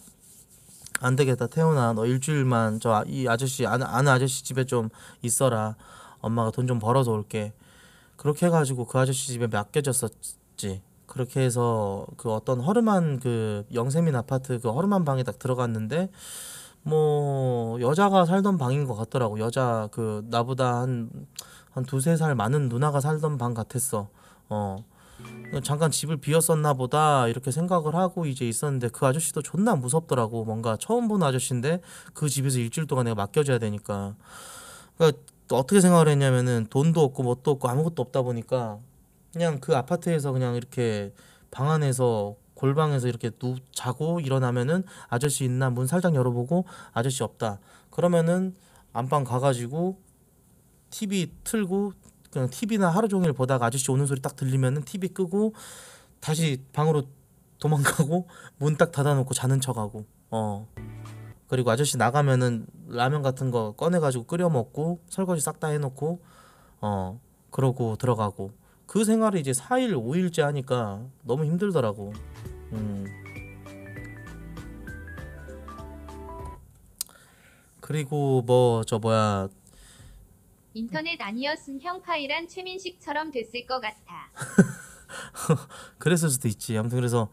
Speaker 1: 안 되겠다 태훈아 너 일주일만 저 이 아저씨 아는 아저씨 집에 좀 있어라 엄마가 돈 좀 벌어서 올게 그렇게 해가지고 그 아저씨 집에 맡겨졌었지. 그렇게 해서 그 어떤 허름한 그 영세민 아파트 그 허름한 방에 딱 들어갔는데 뭐 여자가 살던 방인 것 같더라고. 여자 그 나보다 한 한 두세 살 많은 누나가 살던 방 같았어. 어. 잠깐 집을 비웠었나 보다 이렇게 생각을 하고 이제 있었는데 그 아저씨도 존나 무섭더라고. 뭔가 처음 보는 아저씨인데 그 집에서 일주일 동안 내가 맡겨줘야 되니까. 그러니까 어떻게 생각을 했냐면은 돈도 없고 뭣도 없고 아무것도 없다 보니까 그냥 그 아파트에서 그냥 이렇게 방 안에서 골방에서 이렇게 누 자고 일어나면은 아저씨 있나 문 살짝 열어보고 아저씨 없다. 그러면은 안방 가가지고 TV 틀고 그냥 TV나 하루 종일 보다가 아저씨 오는 소리 딱 들리면은 TV 끄고 다시 방으로 도망가고 문 딱 닫아놓고 자는 척하고. 어 그리고 아저씨 나가면은 라면 같은 거 꺼내가지고 끓여 먹고 설거지 싹 다 해놓고 어 그러고 들어가고 그 생활을 이제 4일 5일째 하니까 너무 힘들더라고 음 그리고 뭐 저 뭐야
Speaker 5: 인터넷 아니었음 형 파일한 최민식처럼 됐을 것 같아.
Speaker 1: 그랬을 수도 있지. 아무튼 그래서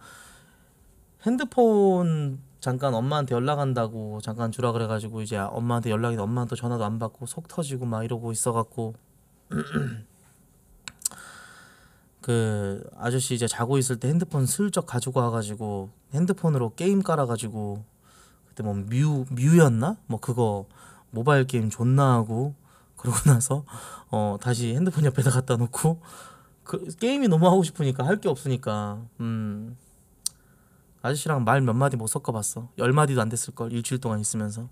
Speaker 1: 핸드폰 잠깐 엄마한테 연락한다고 잠깐 주라 그래가지고 이제 엄마한테 연락이 엄마한테 전화도 안 받고 속 터지고 막 이러고 있어갖고 그 아저씨 이제 자고 있을 때 핸드폰 슬쩍 가지고 와가지고 핸드폰으로 게임 깔아가지고 그때 뭐 뮤 뮤였나? 뭐 그거 모바일 게임 존나 하고 그러고 나서 어 다시 핸드폰 옆에다 갖다 놓고 그 게임이 너무 하고 싶으니까 할 게 없으니까. 음 아저씨랑 말 몇 마디 못 섞어봤어. 열 마디도 안 됐을 걸 일주일 동안 있으면서.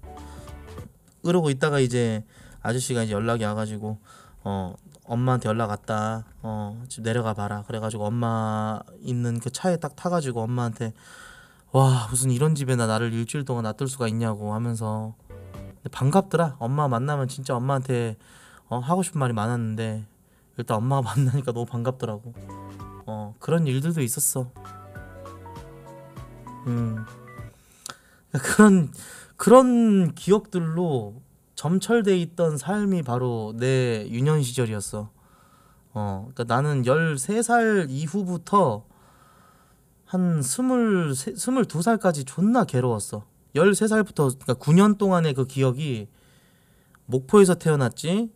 Speaker 1: 그러고 있다가 이제 아저씨가 이제 연락이 와가지고 어 엄마한테 연락 왔다. 어 집 내려가 봐라. 그래가지고 엄마 있는 그 차에 딱 타가지고 엄마한테 와 무슨 이런 집에나 나를 일주일 동안 놔둘 수가 있냐고. 하면서. 반갑더라. 엄마 만나면 진짜 엄마한테 어 하고 싶은 말이 많았는데 일단 엄마가 만나니까 너무 반갑더라고. 어 그런 일들도 있었어. 음 그런 그런 기억들로 점철돼 있던 삶이 바로 내 유년 시절이었어. 어 그러니까 나는 13살 이후부터 한 스물 스물두 살까지 존나 괴로웠어. 13살부터 그러니까 9년 동안의 그 기억이 목포에서 태어났지.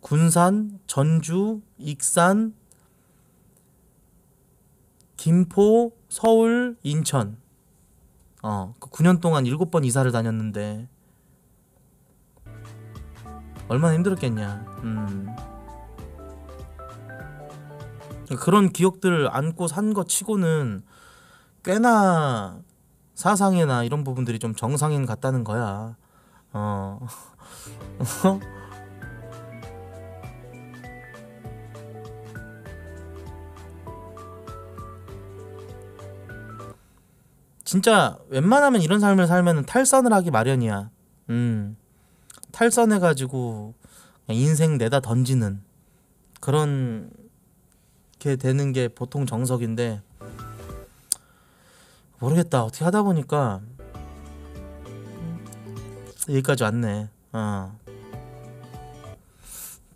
Speaker 1: 군산, 전주, 익산, 김포, 서울, 인천. 어, 그 9년 동안 7번 이사를 다녔는데 얼마나 힘들었겠냐. 음. 그런 기억들을 안고 산것 치고는 꽤나 사상이나 이런 부분들이 좀 정상인 같다는 거야. 어. 진짜 웬만하면 이런 삶을 살면 탈선을 하기 마련이야. 음. 탈선해가지고 인생 내다 던지는 그런 게 되는 게 보통 정석인데 모르겠다. 어떻게 하다 보니까 여기까지 왔네. 어.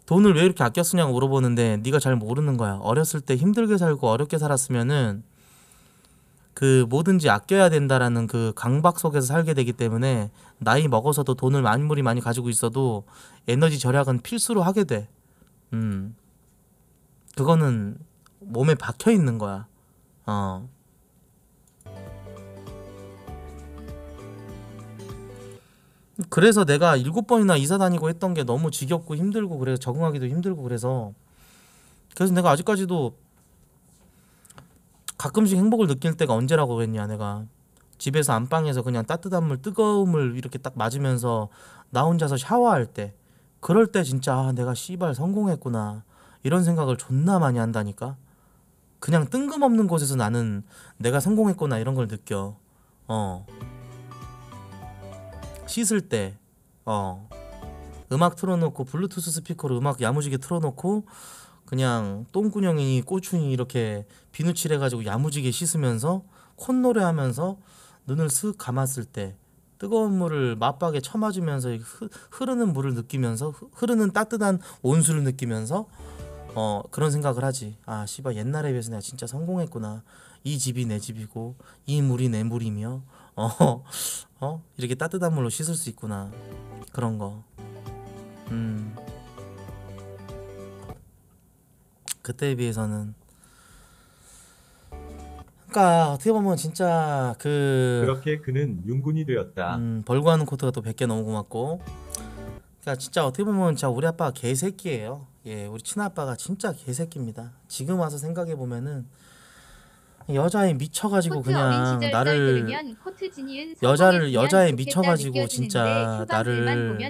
Speaker 1: 돈을 왜 이렇게 아껴 쓰냐고 물어보는데 네가 잘 모르는 거야. 어렸을 때 힘들게 살고 어렵게 살았으면은 그 뭐든지 아껴야 된다라는 그 강박 속에서 살게 되기 때문에 나이 먹어서도 돈을 만물이 많이 가지고 있어도 에너지 절약은 필수로 하게 돼. 음. 그거는 몸에 박혀 있는 거야. 어. 그래서 내가 일곱 번이나 이사 다니고 했던 게 너무 지겹고 힘들고 그래서 적응하기도 힘들고 그래서 그래서 내가 아직까지도 가끔씩 행복을 느낄 때가 언제라고 그랬냐 내가. 집에서 안방에서 그냥 따뜻한 물 뜨거움을 이렇게 딱 맞으면서 나 혼자서 샤워할 때 그럴 때 진짜 아, 내가 씨발 성공했구나. 이런 생각을 존나 많이 한다니까? 그냥 뜬금없는 곳에서 나는 내가 성공했구나 이런 걸 느껴. 어. 씻을 때 어. 음악 틀어놓고 블루투스 스피커로 음악 야무지게 틀어놓고 그냥 똥구녕이니 꼬충이 이렇게 비누칠 해가지고 야무지게 씻으면서 콧노래 하면서 눈을 쓱 감았을 때 뜨거운 물을 맞박에 쳐맞으면서 흐, 흐르는 물을 느끼면서 흐- 흐르는 따뜻한 온수를 느끼면서 어 그런 생각을 하지. 아 씨발 옛날에 비해서 내가 진짜 성공했구나. 이 집이 내 집이고 이 물이 내 물이며 어, 어 이렇게 따뜻한 물로 씻을 수 있구나. 그런 거. 음. 그때에 비해서는. 그러니까 어떻게 보면 진짜 그
Speaker 2: 그렇게 그는 윤군이 되었다.
Speaker 1: 음, 벌고 하는 코트가 또 100개 너무 고맙고. 그러니까 진짜 어떻게 보면 진짜 우리 아빠가 개새끼예요. 예 우리 친아빠가 진짜 개새끼입니다. 지금 와서 생각해 보면은 여자에 미쳐가지고 그냥 나를 여자를- 여자에 미쳐가지고 진짜 나를-.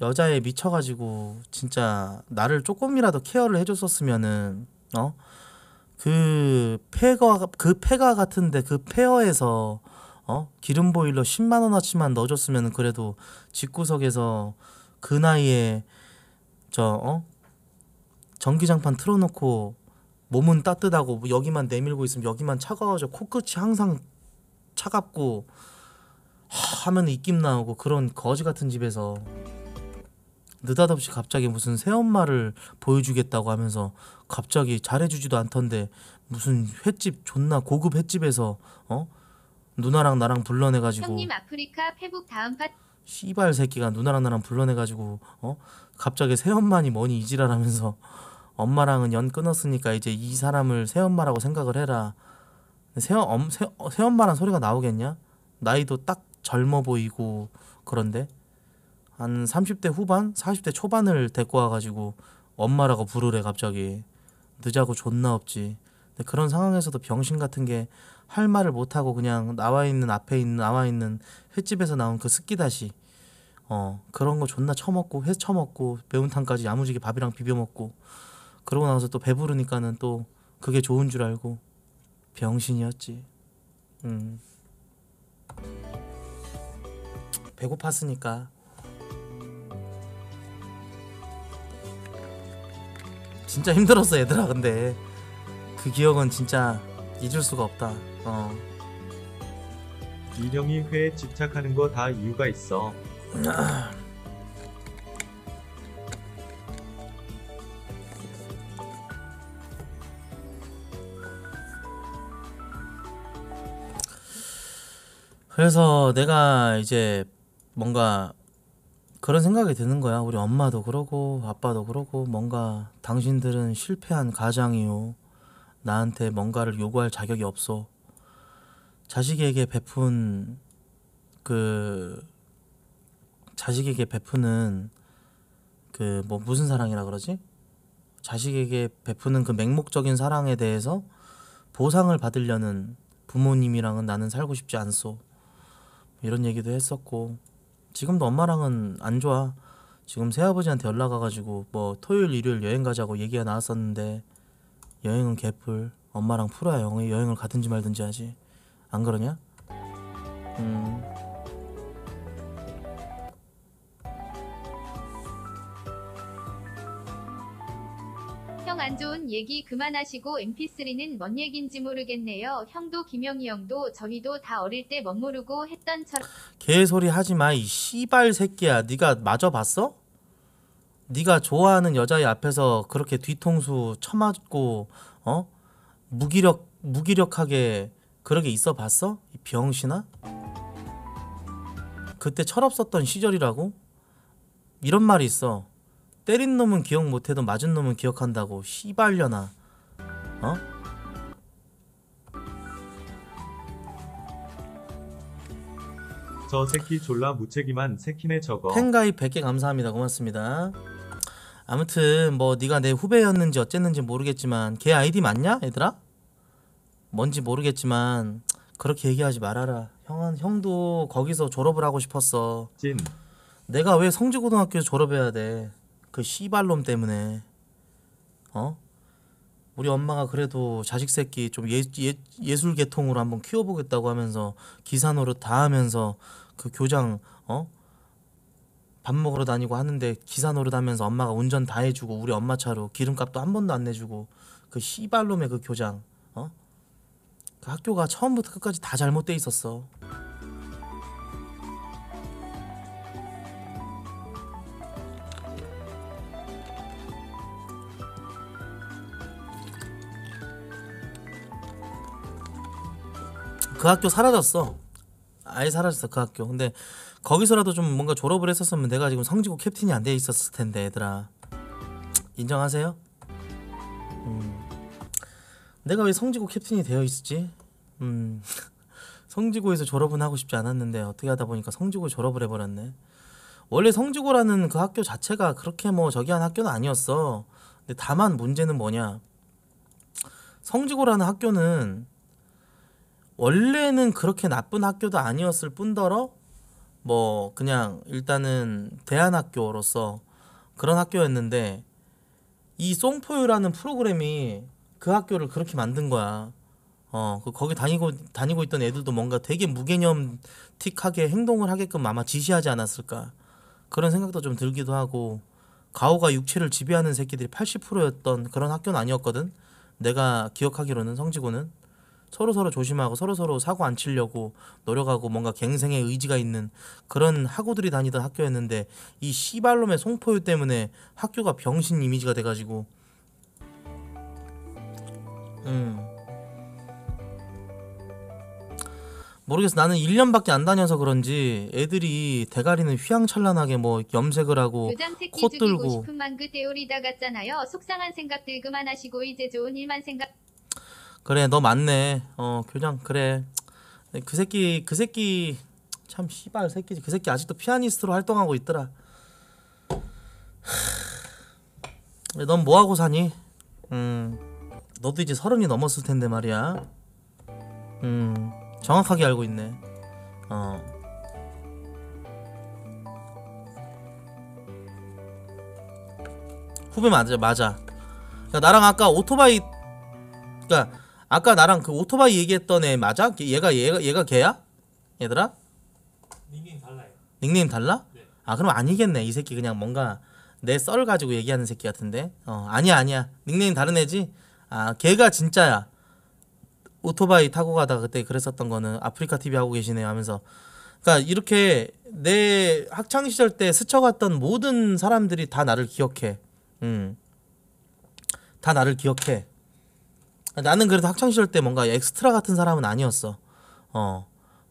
Speaker 1: 여자에 미쳐가지고 진짜 나를 조금이라도 케어를 해줬었으면은 어? 그 폐가 그 폐가 같은데 그 폐허에서 어? 기름 보일러 10만 원어치만 넣어줬으면 그래도 집구석에서 그 나이에 저 어? 전기장판 틀어놓고 몸은 따뜻하고 뭐 여기만 내밀고 있으면 여기만 차가워져. 코끝이 항상 차갑고 하, 하면 입김 나오고 그런 거지 같은 집에서 느닷없이 갑자기 무슨 새엄마를 보여주겠다고 하면서 갑자기 잘해주지도 않던데 무슨 횟집 존나 고급 횟집에서 어? 누나랑 나랑 불러내가지고
Speaker 5: 형님 아프리카 페북 다음 파
Speaker 1: 씨발 새끼가 누나랑 나랑 불러내가지고 어? 갑자기 새엄마니 뭐니 이지랄하면서 엄마랑은 연 끊었으니까 이제 이 사람을 새엄마라고 생각을 해라. 새엄 새, 어, 새엄마란 소리가 나오겠냐? 나이도 딱 젊어 보이고 그런데 한 30대 후반 40대 초반을 데리고 와가지고 엄마라고 부르래 갑자기. 늦자고 존나 없지. 근데 그런 상황에서도 병신 같은 게 할 말을 못 하고 그냥 나와 있는 앞에 있는 나와 있는 횟집에서 나온 그 스키다시. 어 그런 거 존나 처먹고 회 처먹고 매운탕까지 야무지게 밥이랑 비벼 먹고 그러고 나서 또 배부르니까는 또 그게 좋은 줄 알고 병신이었지. 음. 배고팠으니까. 진짜 힘들었어 얘들아 근데. 그 기억은 진짜 잊을 수가 없다. 어.
Speaker 2: 이령이 회에 집착하는 거 다 이유가 있어.
Speaker 1: 그래서 내가 이제 뭔가 그런 생각이 드는 거야. 우리 엄마도 그러고 아빠도 그러고 뭔가 당신들은 실패한 가장이요. 나한테 뭔가를 요구할 자격이 없어. 자식에게 베푼 그 자식에게 베푸는 그 뭐 무슨 사랑이라 그러지? 자식에게 베푸는 그 맹목적인 사랑에 대해서 보상을 받으려는 부모님이랑은 나는 살고 싶지 않소. 이런 얘기도 했었고 지금도 엄마랑은 안 좋아. 지금 새아버지한테 연락 와가지고 뭐 토요일 일요일 여행 가자고 얘기가 나왔었는데 여행은 개뿔. 엄마랑 풀어야 영어 여행을 가든지 말든지 하지. 안 그러냐? 음.
Speaker 5: 안 좋은 얘기 그만하시고 MP3는 뭔 얘긴지 모르겠네요. 형도 김영희 형도 저희도 다 어릴 때 멋 모르고 했던 처럼
Speaker 1: 개소리 하지 마. 이 씨발 새끼야. 네가 맞아 봤어? 네가 좋아하는 여자의 앞에서 그렇게 뒤통수 쳐맞고 어? 무기력 무기력하게 그렇게 있어 봤어? 이 병신아? 그때 철없었던 시절이라고? 이런 말이 있어. 때린 놈은 기억 못해도 맞은 놈은 기억한다고. 씨발려나. 어?
Speaker 2: 저 새끼 졸라 무책임한 새끼네 저거.
Speaker 1: 팬가입 100개 감사합니다. 고맙습니다. 아무튼 뭐 네가 내 후배였는지 어쨌는지 모르겠지만 걔 아이디 맞냐 얘들아? 뭔지 모르겠지만 그렇게 얘기하지 말아라. 형은 형도 거기서 졸업을 하고 싶었어.
Speaker 2: 찐.
Speaker 1: 내가 왜 성지고등학교에서 졸업해야 돼? 그 씨발놈 때문에. 어? 우리 엄마가 그래도 자식 새끼 좀 예, 예, 예술 계통으로 한번 키워보겠다고 하면서 기사 노릇 다 하면서 그 교장 어? 밥 먹으러 다니고 하는데 기사 노릇 하면서 엄마가 운전 다 해주고 우리 엄마 차로 기름값도 한 번도 안 내주고 그 씨발놈의 그 교장 어? 그 학교가 처음부터 끝까지 다 잘못돼 있었어. 그 학교 사라졌어. 아예 사라졌어 그 학교. 근데 거기서라도 좀 뭔가 졸업을 했었으면 내가 지금 성지고 캡틴이 안 돼 있었을 텐데 얘들아. 인정하세요? 음. 내가 왜 성지고 캡틴이 되어 있었지? 음. 성지고에서 졸업은 하고 싶지 않았는데 어떻게 하다 보니까 성지고 졸업을 해버렸네. 원래 성지고라는 그 학교 자체가 그렇게 뭐 저기한 학교는 아니었어. 근데 다만 문제는 뭐냐? 성지고라는 학교는 원래는 그렇게 나쁜 학교도 아니었을 뿐더러 뭐 그냥 일단은 대안학교로서 그런 학교였는데 이 송포유라는 프로그램이 그 학교를 그렇게 만든 거야. 어, 그 거기 다니고 다니고 있던 애들도 뭔가 되게 무개념틱하게 행동을 하게끔 아마 지시하지 않았을까 그런 생각도 좀 들기도 하고 가오가 육체를 지배하는 새끼들이 80%였던 그런 학교는 아니었거든. 내가 기억하기로는 성지고는 서로 서로 조심하고 서로 서로 사고 안 치려고 노력하고 뭔가 갱생의 의지가 있는 그런 학우들이 다니던 학교였는데 이 씨발놈의 송포유 때문에 학교가 병신 이미지가 돼가지고 음 모르겠어 나는 1년밖에 안 다녀서 그런지 애들이 대가리는 휘황찬란하게 뭐 염색을 하고
Speaker 5: 죽이고
Speaker 1: 뚫고.
Speaker 5: 싶은 만그 때우리다 같잖아요. 속상한 생각들 그만하시고 이제 좋은 일만 생각.
Speaker 1: 그래 너 맞네. 어 교장 그래. 그 새끼 그 새끼 참 씨발 새끼지. 그 새끼 아직도 피아니스트로 활동하고 있더라. 넌 뭐하고 사니? 음 너도 이제 서른이 넘었을 텐데 말이야. 음 정확하게 알고 있네. 어. 후배 맞아 맞아. 나랑 아까 오토바이 그러니까 아까 나랑 그 오토바이 얘기했던 애 맞아? 걔- 얘가 얘가 얘가 걔야? 얘들아?
Speaker 4: 닉네임 달라요.
Speaker 1: 닉네임 달라?
Speaker 4: 네.
Speaker 1: 아 그럼 아니겠네 이 새끼 그냥 뭔가 내 썰 가지고 얘기하는 새끼 같은데 어 아니야 아니야 닉네임 다른 애지 아 걔가 진짜야 오토바이 타고 가다가 그때 그랬었던 거는 아프리카 TV 하고 계시네요 하면서 그러니까 이렇게 내 학창 시절 때 스쳐갔던 모든 사람들이 다 나를 기억해 음 다 나를 기억해 나는 그래도 학창 시절 때 뭔가 엑스트라 같은 사람은 아니었어. 어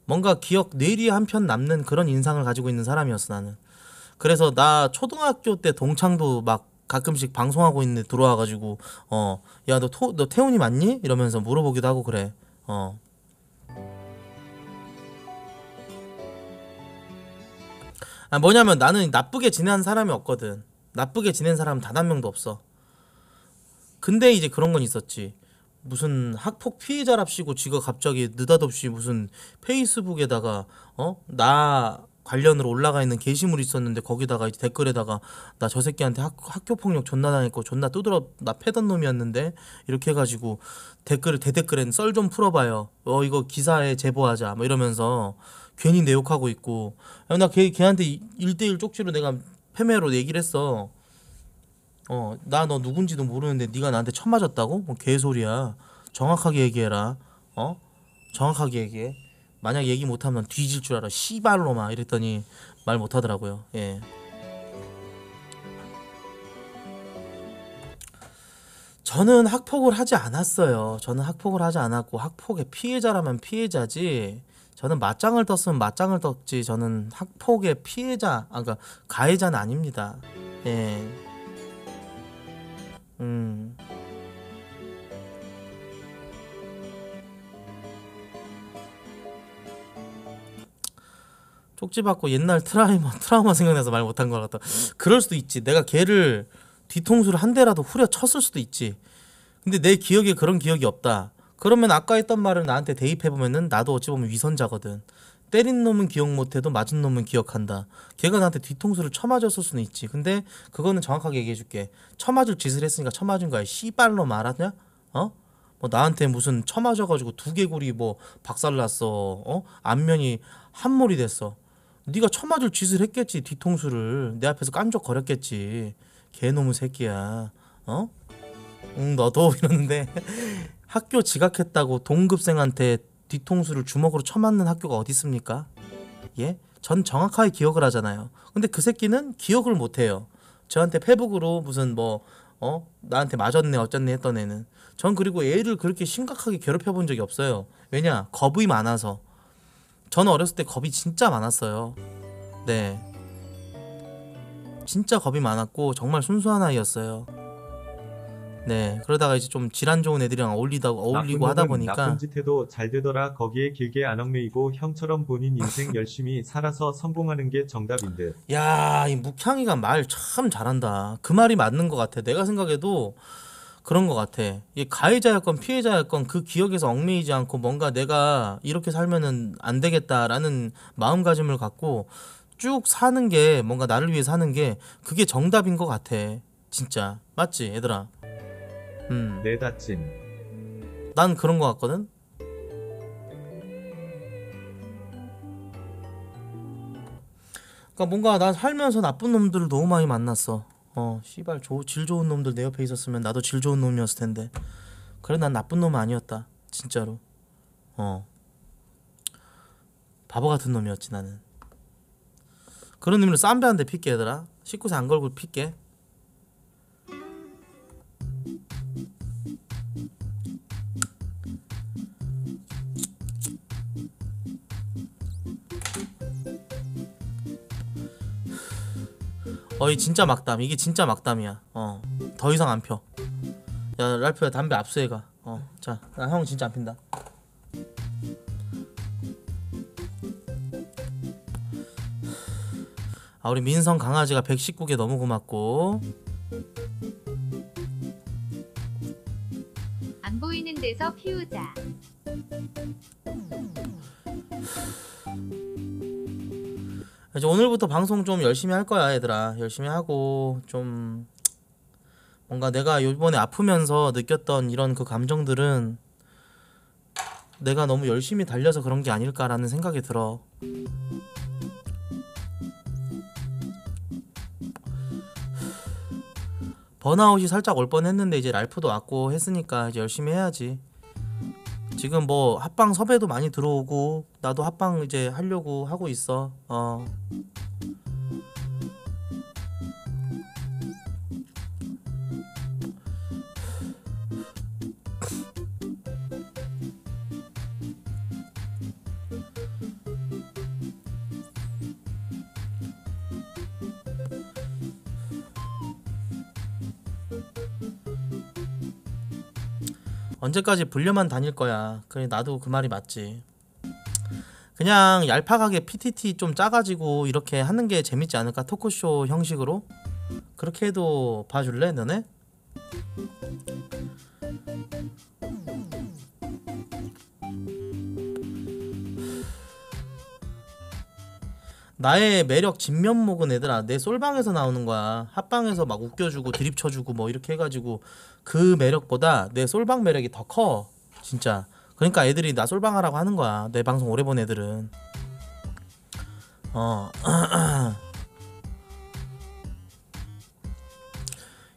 Speaker 1: 뭔가 기억 뇌리에 한 편 남는 그런 인상을 가지고 있는 사람이었어 나는. 그래서 나 초등학교 때 동창도 막 가끔씩 방송하고 있는데 들어와가지고 어 야너너 태훈이 맞니? 이러면서 물어보기도 하고 그래. 어. 아, 뭐냐면 나는 나쁘게 지낸 사람이 없거든. 나쁘게 지낸 사람은 단 한 명도 없어. 근데 이제 그런 건 있었지 무슨 학폭 피해자랍시고 지가 갑자기 느닷없이 무슨 페이스북에다가 어? 나 관련으로 올라가 있는 게시물이 있었는데 거기다가 이제 댓글에다가 나 저 새끼한테 학, 학교 폭력 존나 당했고 존나 두드러 나 패던 놈이었는데 이렇게 해가지고 댓글을 대댓글엔 썰 좀 풀어봐요. 어 이거 기사에 제보하자. 뭐 이러면서 괜히 내 욕하고 있고. 야, 나 걔, 걔한테 일대일 쪽지로 내가 패매로 얘기를 했어 어, 나 너 누군지도 모르는데 네가 나한테 쳐 맞았다고? 뭐 개소리야. 정확하게 얘기해라. 어? 정확하게 얘기해. 만약 얘기 못하면 넌 뒤질 줄 알아. 씨발로마 이랬더니 말 못하더라고요. 예. 저는 학폭을 하지 않았어요. 저는 학폭을 하지 않았고 학폭의 피해자라면 피해자지. 저는 맞짱을 떴으면 맞짱을 떴지. 저는 학폭의 피해자, 아, 그러니까 가해자는 아닙니다. 예. 음. 쪽지 받고 옛날 트라우마 트라우마 생각나서 말 못한 것 같다. 그럴 수도 있지. 내가 걔를 뒤통수를 한 대라도 후려 쳤을 수도 있지. 근데 내 기억에 그런 기억이 없다. 그러면 아까 했던 말을 나한테 대입해 보면은 나도 어찌 보면 위선자거든. 때린 놈은 기억 못해도 맞은 놈은 기억한다. 걔가 나한테 뒤통수를 쳐맞았을 수는 있지. 근데 그거는 정확하게 얘기해줄게. 쳐맞을 짓을 했으니까 쳐맞은 거야. 씨발로 말하냐? 어? 뭐 나한테 무슨 쳐맞아가지고 두 개골이 뭐 박살났어. 어? 안면이 한몰이 됐어. 네가 쳐맞을 짓을 했겠지. 뒤통수를 내 앞에서 깐족거렸겠지. 개놈의 새끼야. 어? 응 너도 이러는데 학교 지각했다고 동급생한테 뒤통수를 주먹으로 쳐맞는 학교가 어디 있습니까? 예? 전 정확하게 기억을 하잖아요. 근데 그 새끼는 기억을 못 해요. 저한테 페북으로 무슨 뭐 어? 나한테 맞았네 어쩌네 했던 애는 전 그리고 애를 그렇게 심각하게 괴롭혀 본 적이 없어요. 왜냐? 겁이 많아서. 저는 어렸을 때 겁이 진짜 많았어요. 네. 진짜 겁이 많았고 정말 순수한 아이였어요. 네. 그러다가 이제 좀 질환 좋은 애들이랑 어울리다 어울리고 하다 보니까
Speaker 2: 나쁜 짓 해도 잘 되더라. 거기에 길게 안 얽매이고 형처럼 본인 인생 열심히 살아서 성공하는 게 정답인 듯.
Speaker 1: 야, 이 묵향이가 말 참 잘한다. 그 말이 맞는 것 같아. 내가 생각해도 그런 것 같아. 이 가해자였건 피해자였건 그 기억에서 얽매이지 않고 뭔가 내가 이렇게 살면은 안 되겠다라는 마음가짐을 갖고 쭉 사는 게 뭔가 나를 위해 사는 게 그게 정답인 것 같아. 진짜 맞지, 얘들아. 음,
Speaker 2: 내 다친.
Speaker 1: 난 그런 것 같거든. 그러니까 뭔가 난 살면서 나쁜 놈들을 너무 많이 만났어. 어, 씨발 조, 질 좋은 놈들 내 옆에 있었으면 나도 질 좋은 놈이었을 텐데. 그래 난 나쁜 놈은 아니었다. 진짜로. 어. 바보 같은 놈이었지 나는. 그런 의미로 쌈배 한대 필게 얘들아. 19세 안 걸고 필게. 어이 진짜 막담. 이게 진짜 막담이야. 어더 이상 안 펴. 야 랄프야 담배 압수해 가 어자 나 형 진짜 안 핀다. 아 우리 민성 강아지가 119개 너무 고맙고.
Speaker 5: 안 보이는 데서 피우자.
Speaker 1: 이제 오늘부터 방송 좀 열심히 할 거야 얘들아. 열심히 하고 좀 뭔가 내가 요번에 아프면서 느꼈던 이런 그 감정들은 내가 너무 열심히 달려서 그런 게 아닐까라는 생각이 들어. 번아웃이 살짝 올 뻔했는데 이제 랄프도 왔고 했으니까 이제 열심히 해야지 지금 뭐 합방 섭외도 많이 들어오고 나도 합방 이제 하려고 하고 있어. 어. 언제까지 불려만 다닐 거야. 그래 나도 그 말이 맞지. 그냥 얄팍하게 PTT 좀 짜가지고 이렇게 하는 게 재밌지 않을까? 토크쇼 형식으로 그렇게 해도 봐줄래 너네? 나의 매력 진면목은 얘들아 내 솔방에서 나오는 거야. 합방에서 막 웃겨주고 드립 쳐주고 뭐 이렇게 해가지고 그 매력보다 내 솔방 매력이 더 커 진짜. 그러니까 애들이 나 솔방하라고 하는 거야 내 방송 오래 본 애들은. 어.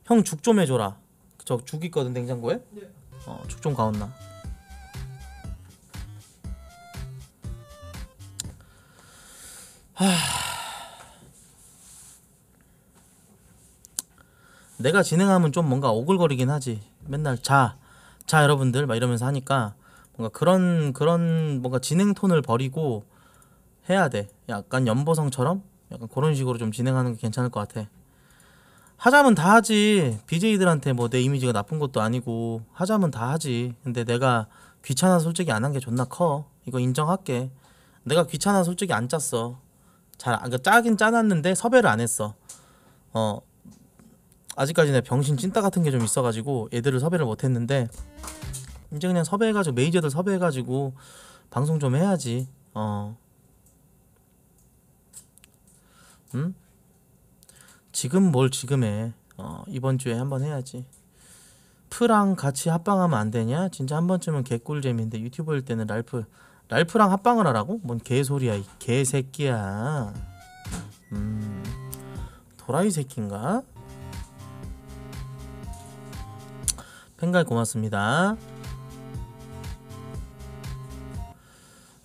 Speaker 1: 형 죽 좀 해줘라. 저 죽 있거든 냉장고에? 어, 죽 좀 가온나 내가 진행하면 좀 뭔가 오글거리긴 하지. 맨날 자, 자 여러분들 막 이러면서 하니까 뭔가 그런 그런 뭔가 진행 톤을 버리고 해야 돼. 약간 연보성처럼 약간 그런 식으로 좀 진행하는 게 괜찮을 것 같아. 하자면 다 하지. BJ들한테 뭐 내 이미지가 나쁜 것도 아니고 하자면 다 하지. 근데 내가 귀찮아 솔직히 안 한 게 존나 커. 이거 인정할게. 내가 귀찮아 솔직히 안 짰어. 잘 그러니까 짜긴 짜놨는데 섭외를 안 했어. 어 아직까지 내 병신 찐따 같은 게 좀 있어가지고 애들을 섭외를 못 했는데 이제 그냥 섭외해가지고 메이저들 섭외해가지고 방송 좀 해야지. 어. 음? 지금 뭘 지금 해? 어 이번 주에 한번 해야지. 프랑 같이 합방하면 안 되냐? 진짜 한 번쯤은 개꿀잼인데 유튜브일 때는 랄프 랄프랑 합방을 하라고? 뭔 개소리야 이 개새끼야. 음. 도라이 새끼인가? 팬갈 고맙습니다.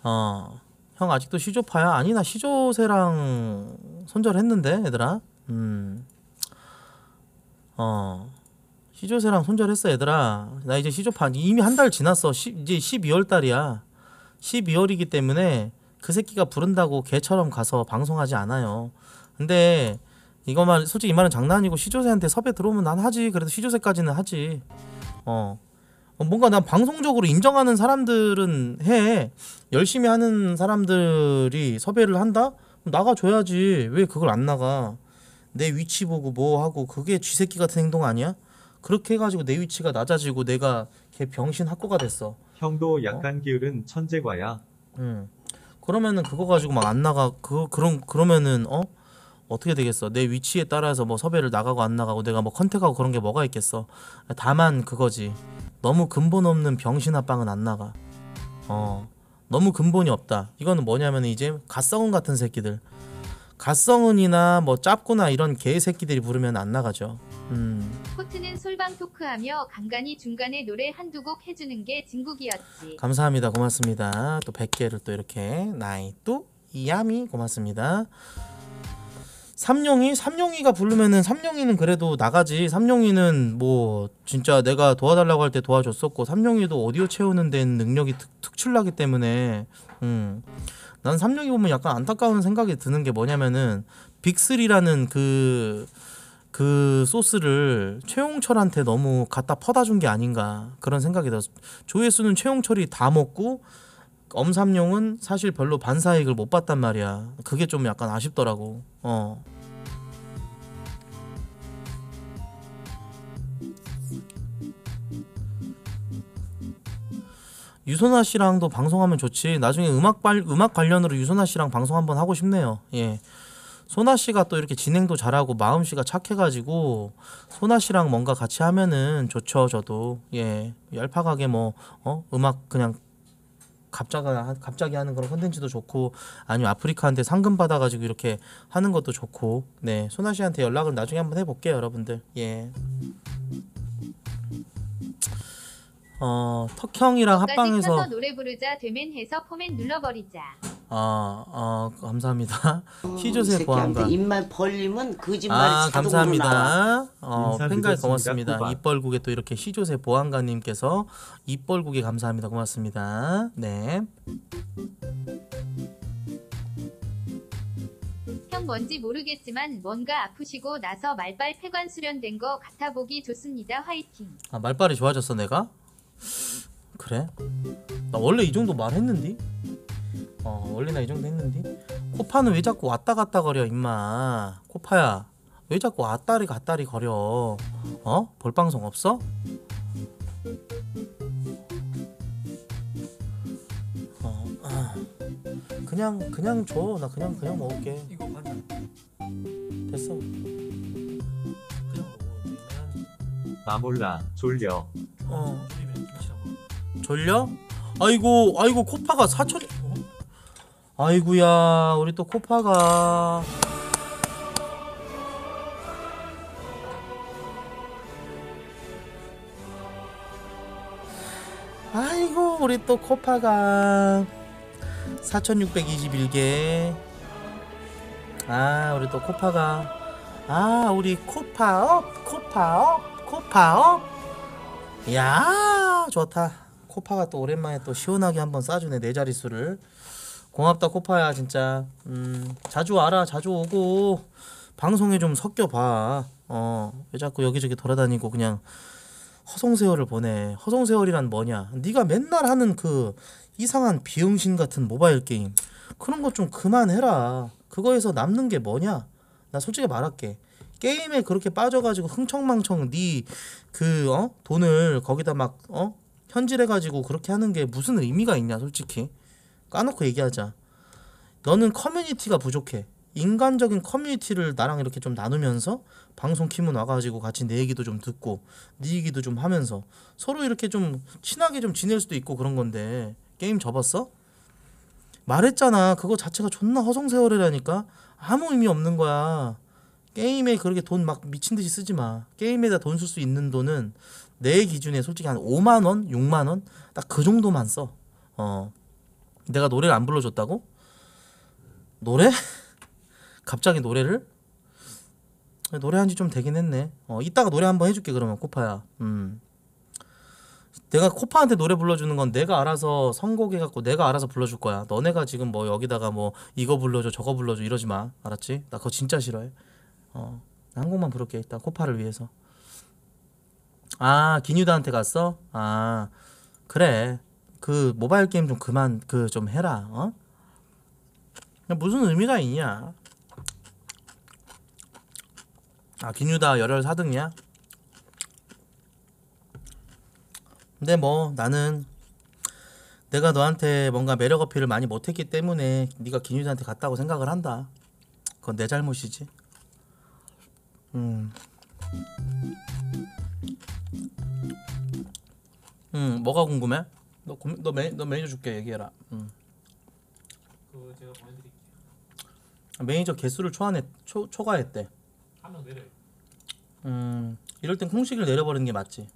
Speaker 1: 어, 형 아직도 시조파야? 아니 나 시조새랑 손절했는데 얘들아. 음, 어, 시조새랑 손절했어 얘들아. 나 이제 시조파 이미 한 달 지났어. 시, 이제 12월 달이야. 12월이기 때문에 그 새끼가 부른다고 개처럼 가서 방송하지 않아요. 근데 이거만 솔직히 이 말은 장난이고 시조새한테 섭외 들어오면 난 하지. 그래도 시조새까지는 하지. 어. 어, 뭔가 난 방송적으로 인정하는 사람들은 해. 열심히 하는 사람들이 섭외를 한다? 나가줘야지. 왜 그걸 안 나가? 내 위치 보고 뭐 하고 그게 쥐새끼 같은 행동 아니야? 그렇게 해가지고 내 위치가 낮아지고 내가 걔 병신 학고가 됐어.
Speaker 2: 형도 약간 게으른 천재과야.
Speaker 1: 음. 그러면은 그거 가지고 막 안 나가 그 그런 그러면은 어? 어떻게 되겠어? 내 위치에 따라서 뭐 섭외를 나가고 안 나가고 내가 뭐 컨택하고 그런 게 뭐가 있겠어? 다만 그거지. 너무 근본 없는 병신 합방은 안 나가. 어. 너무 근본이 없다. 이거는 뭐냐면 이제 갓성은 같은 새끼들. 갓성은이나 뭐 짭구나 이런 개 새끼들이 부르면 안 나가죠 음
Speaker 5: 코트는 솔방 토크하며 간간히 중간에 노래 한두 곡 해주는 게 진국이었지.
Speaker 1: 감사합니다. 고맙습니다. 또 100개를 또 이렇게 나이 또 이야미 고맙습니다. 삼룡이 삼룡이가 부르면은 삼룡이는 그래도 나가지. 삼룡이는 뭐 진짜 내가 도와달라고 할 때 도와줬었고 삼룡이도 오디오 채우는 데는 능력이 특, 특출나기 때문에 음. 난 삼룡이 보면 약간 안타까운 생각이 드는 게 뭐냐면은 빅3라는 그 그 소스를 최용철한테 너무 갖다 퍼다 준 게 아닌가 그런 생각이 들었어. 조회수는 최용철이 다 먹고 엄삼룡은 사실 별로 반사이익을 못 봤단 말이야. 그게 좀 약간 아쉽더라고. 어. 유소나 씨랑도 방송하면 좋지. 나중에 음악 발 음악 관련으로 유소나 씨랑 방송 한번 하고 싶네요. 예. 소나 씨가 또 이렇게 진행도 잘하고 마음 씨가 착해가지고 소나 씨랑 뭔가 같이 하면은 좋죠. 저도 예 얄팍하게 뭐 어 음악 그냥 갑자기 갑자기 하는 그런 콘텐츠도 좋고 아니면 아프리카한테 상금 받아가지고 이렇게 하는 것도 좋고 네 소나 씨한테 연락을 나중에 한번 해볼게요, 여러분들. 예. 어 턱형이랑 합방에서
Speaker 5: 노래 부르자 되면 해서 포맨 눌러버리자.
Speaker 1: 아, 아 감사합니다. 시조새
Speaker 6: 새끼한테
Speaker 1: 보안관.
Speaker 6: 입만 벌리면 거짓말이
Speaker 1: 아
Speaker 6: 자동으로 나와.
Speaker 1: 감사합니다. 어,
Speaker 2: 드렸습니다.
Speaker 1: 고맙습니다. 입벌국에 또 이렇게 시조새 보안관님께서 입벌국에 감사합니다. 고맙습니다. 네.
Speaker 5: 형 뭔지 모르겠지만 뭔가 아프시고 나서 말빨 폐관 수련된 거 같아 보기 좋습니다. 화이팅.
Speaker 1: 아 말빨이 좋아졌어 내가? 그래? 나 원래 이 정도 말했는디? 어 원래 나 이 정도 했는디? 코파는 왜 자꾸 왔다 갔다 거려 임마 코파야 왜 자꾸 왔다리 갔다리 거려 어? 볼 방송 없어? 어, 아. 그냥 그냥 줘 나 그냥 그냥 먹을게
Speaker 4: 이거 반찬
Speaker 1: 됐어.
Speaker 2: 나 몰라. 졸려.
Speaker 1: 어. 졸려? 아이고 아이고 코파가 사천 아이구야 우리 또 코파가. 아이고 우리 또 코파가. 4621개. 아 우리 또 코파가. 아 우리 코파업 코파업 코파업. 야 좋다. 코파가 또 오랜만에 또 시원하게 한번 쏴주네 네 자릿수를 고맙다 코파야 진짜. 음 자주 와라 자주 오고. 방송에 좀 섞여봐. 어왜 자꾸 여기저기 돌아다니고 그냥 허송세월을 보내. 허송세월이란 뭐냐? 네가 맨날 하는 그 이상한 비응신 같은 모바일 게임. 그런 것 좀 그만해라. 그거에서 남는 게 뭐냐? 나 솔직히 말할게. 게임에 그렇게 빠져가지고 흥청망청 네 그 어? 돈을 거기다 막 어? 현질해가지고 그렇게 하는 게 무슨 의미가 있냐 솔직히 까놓고 얘기하자. 너는 커뮤니티가 부족해. 인간적인 커뮤니티를 나랑 이렇게 좀 나누면서 방송 키면 와가지고 같이 내 얘기도 좀 듣고 네 얘기도 좀 하면서 서로 이렇게 좀 친하게 좀 지낼 수도 있고 그런 건데. 게임 접었어? 말했잖아. 그거 자체가 존나 허송세월이라니까. 아무 의미 없는 거야. 게임에 그렇게 돈 막 미친 듯이 쓰지 마. 게임에다 돈 쓸 수 있는 돈은 내 기준에 솔직히 한 5만 원, 6만 원? 딱 그 정도만 써. 어. 내가 노래를 안 불러줬다고? 노래? 갑자기 노래를? 노래 한 지 좀 되긴 했네. 어, 이따가 노래 한번 해줄게 그러면 코파야. 음. 내가 코파한테 노래 불러주는 건 내가 알아서 선곡해갖고 내가 알아서 불러줄 거야. 너네가 지금 뭐 여기다가 뭐 이거 불러줘 저거 불러줘 이러지 마. 알았지? 나 그거 진짜 싫어해. 어. 한 곡만 부를게 일단 코파를 위해서. 아 기뉴다한테 갔어? 아 그래 그 모바일 게임 좀 그만 그 좀 해라 어? 무슨 의미가 있냐 아 기뉴다 열혈 4등이야? 근데 뭐 나는 내가 너한테 뭔가 매력 어필을 많이 못했기 때문에 네가 기뉴다한테 갔다고 생각을 한다 그건 내 잘못이지 음 응, 뭐가 궁금해? 너, 고- 너, 매, 너 매니저 줄게 얘기해라. 응.
Speaker 4: 그거 제가 보내드릴게요.
Speaker 1: 매니저 개수를 초안해, 초, 초과했대.
Speaker 4: 한 명 내려요.
Speaker 1: 음, 이럴 땐空식을 내려버리는 게 맞지.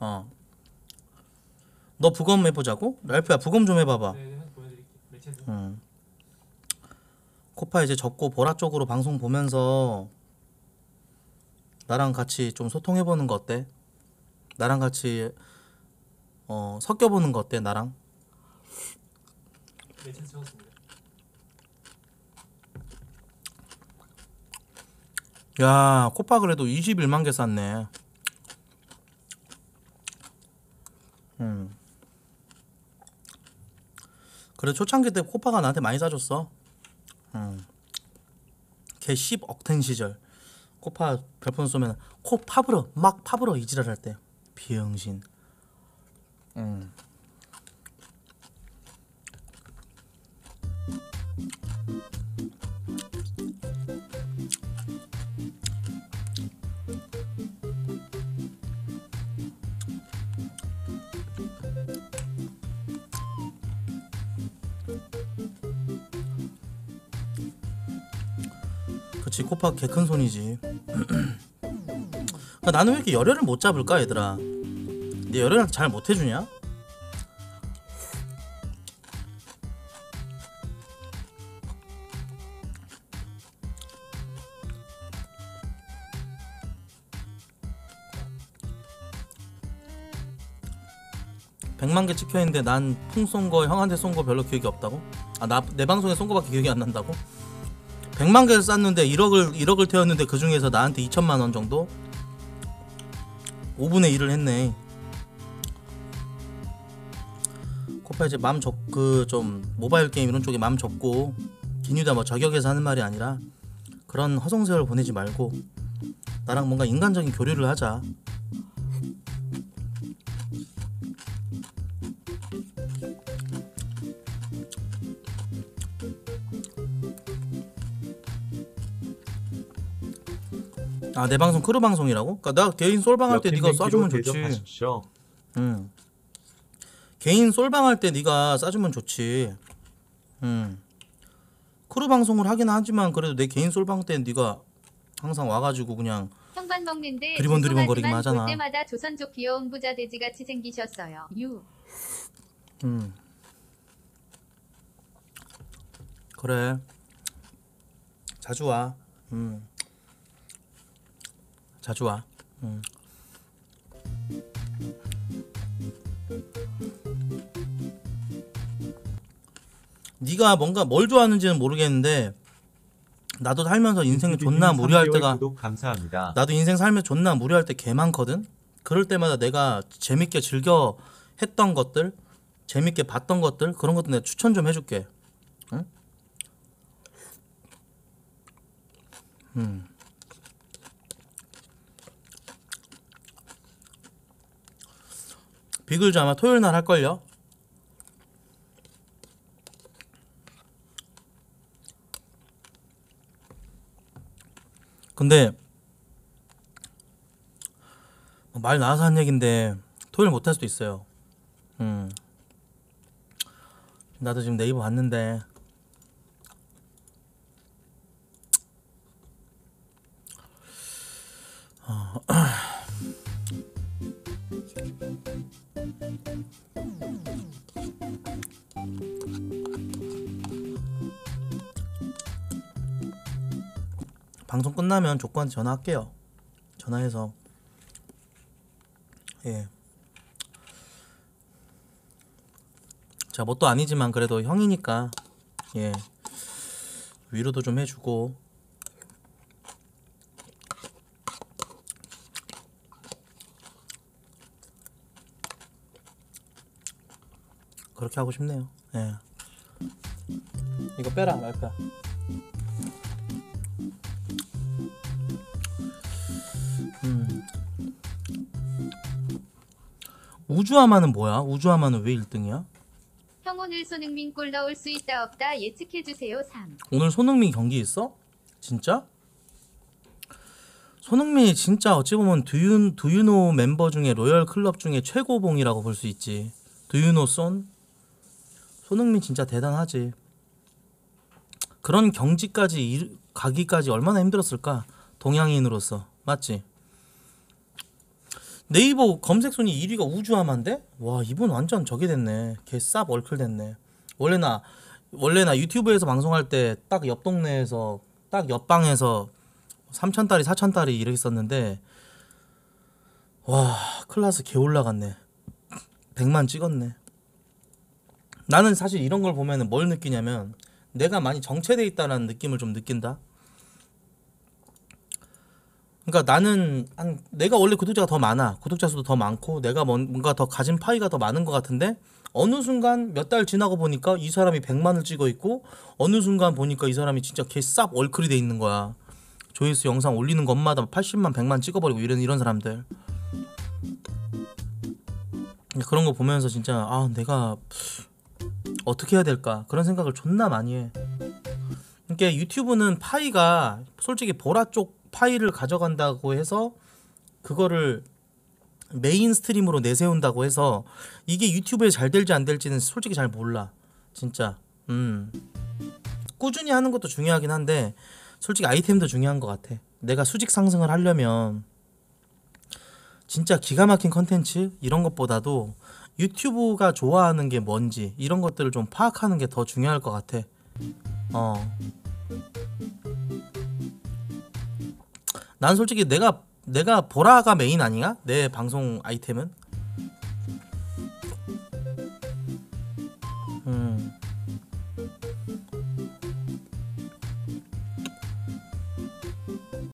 Speaker 1: 어. 너 부검 해보자고? 랄프야 부검 좀 해봐봐.
Speaker 4: 네, 네, 보내드릴게요. 매체에서.
Speaker 1: 음. 코파 이제 접고 보라 쪽으로 방송 보면서 나랑 같이 좀 소통해보는 거 어때? 나랑 같이 어 섞여보는 거 어때? 나랑?
Speaker 4: 적었습니다.
Speaker 1: 야 코파 그래도 21만 개 쌌네. 음. 그래 초창기 때 코파가 나한테 많이 사줬어. 음. 걔 10억텐 시절 코파 별풍 쏘면 코 파불어 막 파불어 이지랄 할때 비영신. 음. 그치 코파 개 큰 손이지. 나는 왜 이렇게 열혈을 못 잡을까 얘들아? 내 열혈한테 잘못 해주냐? 백만개 찍혀 있는데 난 풍 쏜 거 형한테 쏜 거 별로 기억이 없다고? 아 나 내 방송에 쏜 거밖에 기억이 안 난다고? 100만 개를 쌌는데 1억을 1억을 태웠는데 그 중에서 나한테 2천만 원 정도 5분의 1을 했네. 코파 이제 마음 접그 좀 모바일 게임 이런 쪽에 마음 접고 기뉴다 뭐 저격해서 하는 말이 아니라 그런 허송세월 보내지 말고 나랑 뭔가 인간적인 교류를 하자. 아 내 방송 크루 방송이라고? 그러니까 나 개인 솔방 할 때 네가 쏴주면 좋지. 응. 개인 솔방 할 때 네가 쏴주면 좋지. 응. 크루 방송을 하긴 하지만 그래도 내 개인 솔방 때 네가 항상 와가지고 그냥
Speaker 5: 형반 먹는데
Speaker 1: 두리번 두리번 거리기만 하잖아.
Speaker 5: 볼 때마다 조선족 귀여운 부자 돼지 같이 생기셨어요. 유.
Speaker 1: 음. 그래. 자주 와. 음. 자주 와. 음. 네가 뭔가 뭘 좋아하는지는 모르겠는데 나도 살면서 인생 존나
Speaker 2: 유튜브님
Speaker 1: 무료할
Speaker 2: 3개월
Speaker 1: 때가
Speaker 2: 감사합니다.
Speaker 1: 나도 인생 살면 존나 무료할 때 개 많거든. 그럴 때마다 내가 재밌게 즐겨 했던 것들, 재밌게 봤던 것들 그런 것도 내가 추천 좀 해줄게. 응? 음. 비글즈 아마 토요일 날 할걸요? 근데 뭐말 나와서 한 얘긴데 토요일 못 할 수도 있어요. 음. 나도 지금 네이버 봤는데 어, 방송 끝나면 조건한테 전화할게요. 전화해서 예. 자, 뭣도 아니지만 그래도 형이니까 예. 위로도 좀 해주고 그렇게 하고 싶네요. 예. 이거 빼라 말까? 우주하마는 뭐야? 우주하마는 왜 1등이야?
Speaker 5: 형 오늘 손흥민 골 넣을 수 있다 없다 예측해주세요 3.
Speaker 1: 오늘 손흥민 경기 있어? 진짜? 손흥민이 진짜 어찌 보면 두유 두유노 멤버 중에 로열 클럽 중에 최고봉이라고 볼 수 있지. 두유노 손 손흥민 진짜 대단하지. 그런 경지까지 이- 가기까지 얼마나 힘들었을까? 동양인으로서 맞지? 네이버 검색 순위 1위가 우주하마인데? 와 이분 완전 저게 됐네. 개쌉 얼클 됐네. 원래 나 원래 나 유튜브에서 방송할 때 딱 옆 동네에서 딱 옆방에서 3천 달이 4천 달이 이렇게 있었는데 와 클라스 개 올라갔네 100만 찍었네 나는 사실 이런 걸 보면은 뭘 느끼냐면 내가 많이 정체돼 있다는 느낌을 좀 느낀다 그러니까 나는 한 내가 원래 구독자가 더 많아 구독자 수도 더 많고 내가 뭔- 뭔가 더 가진 파이가 더 많은 것 같은데 어느 순간 몇 달 지나고 보니까 이 사람이 100만을 찍어 있고 어느 순간 보니까 이 사람이 진짜 개쌉 얼클이 돼 있는 거야. 조회수 영상 올리는 것마다 80만 100만 찍어버리고 이런 이런 사람들. 그런 거 보면서 진짜 아 내가 어떻게 해야 될까 그런 생각을 존나 많이 해. 그러니까 유튜브는 파이가 솔직히 보라 쪽 파이를 가져간다고 해서 그거를 mainstream으로 내세운다고 해서 이게 유튜브에 잘 될지 안 될지는 솔직히 잘 몰라. 진짜. 음. 꾸준히 하는 것도 중요하긴 한데 솔직히 아이템도 중요한 것 같아. 내가 수직 상승을 하려면 진짜 기가 막힌 컨텐츠 이런 것보다도 유튜브가 좋아하는 게 뭔지 이런 것들을 좀 파악하는 게 더 중요할 것 같아. 어. 난 솔직히 내가 내가 보라가 메인 아니야? 내 방송 아이템은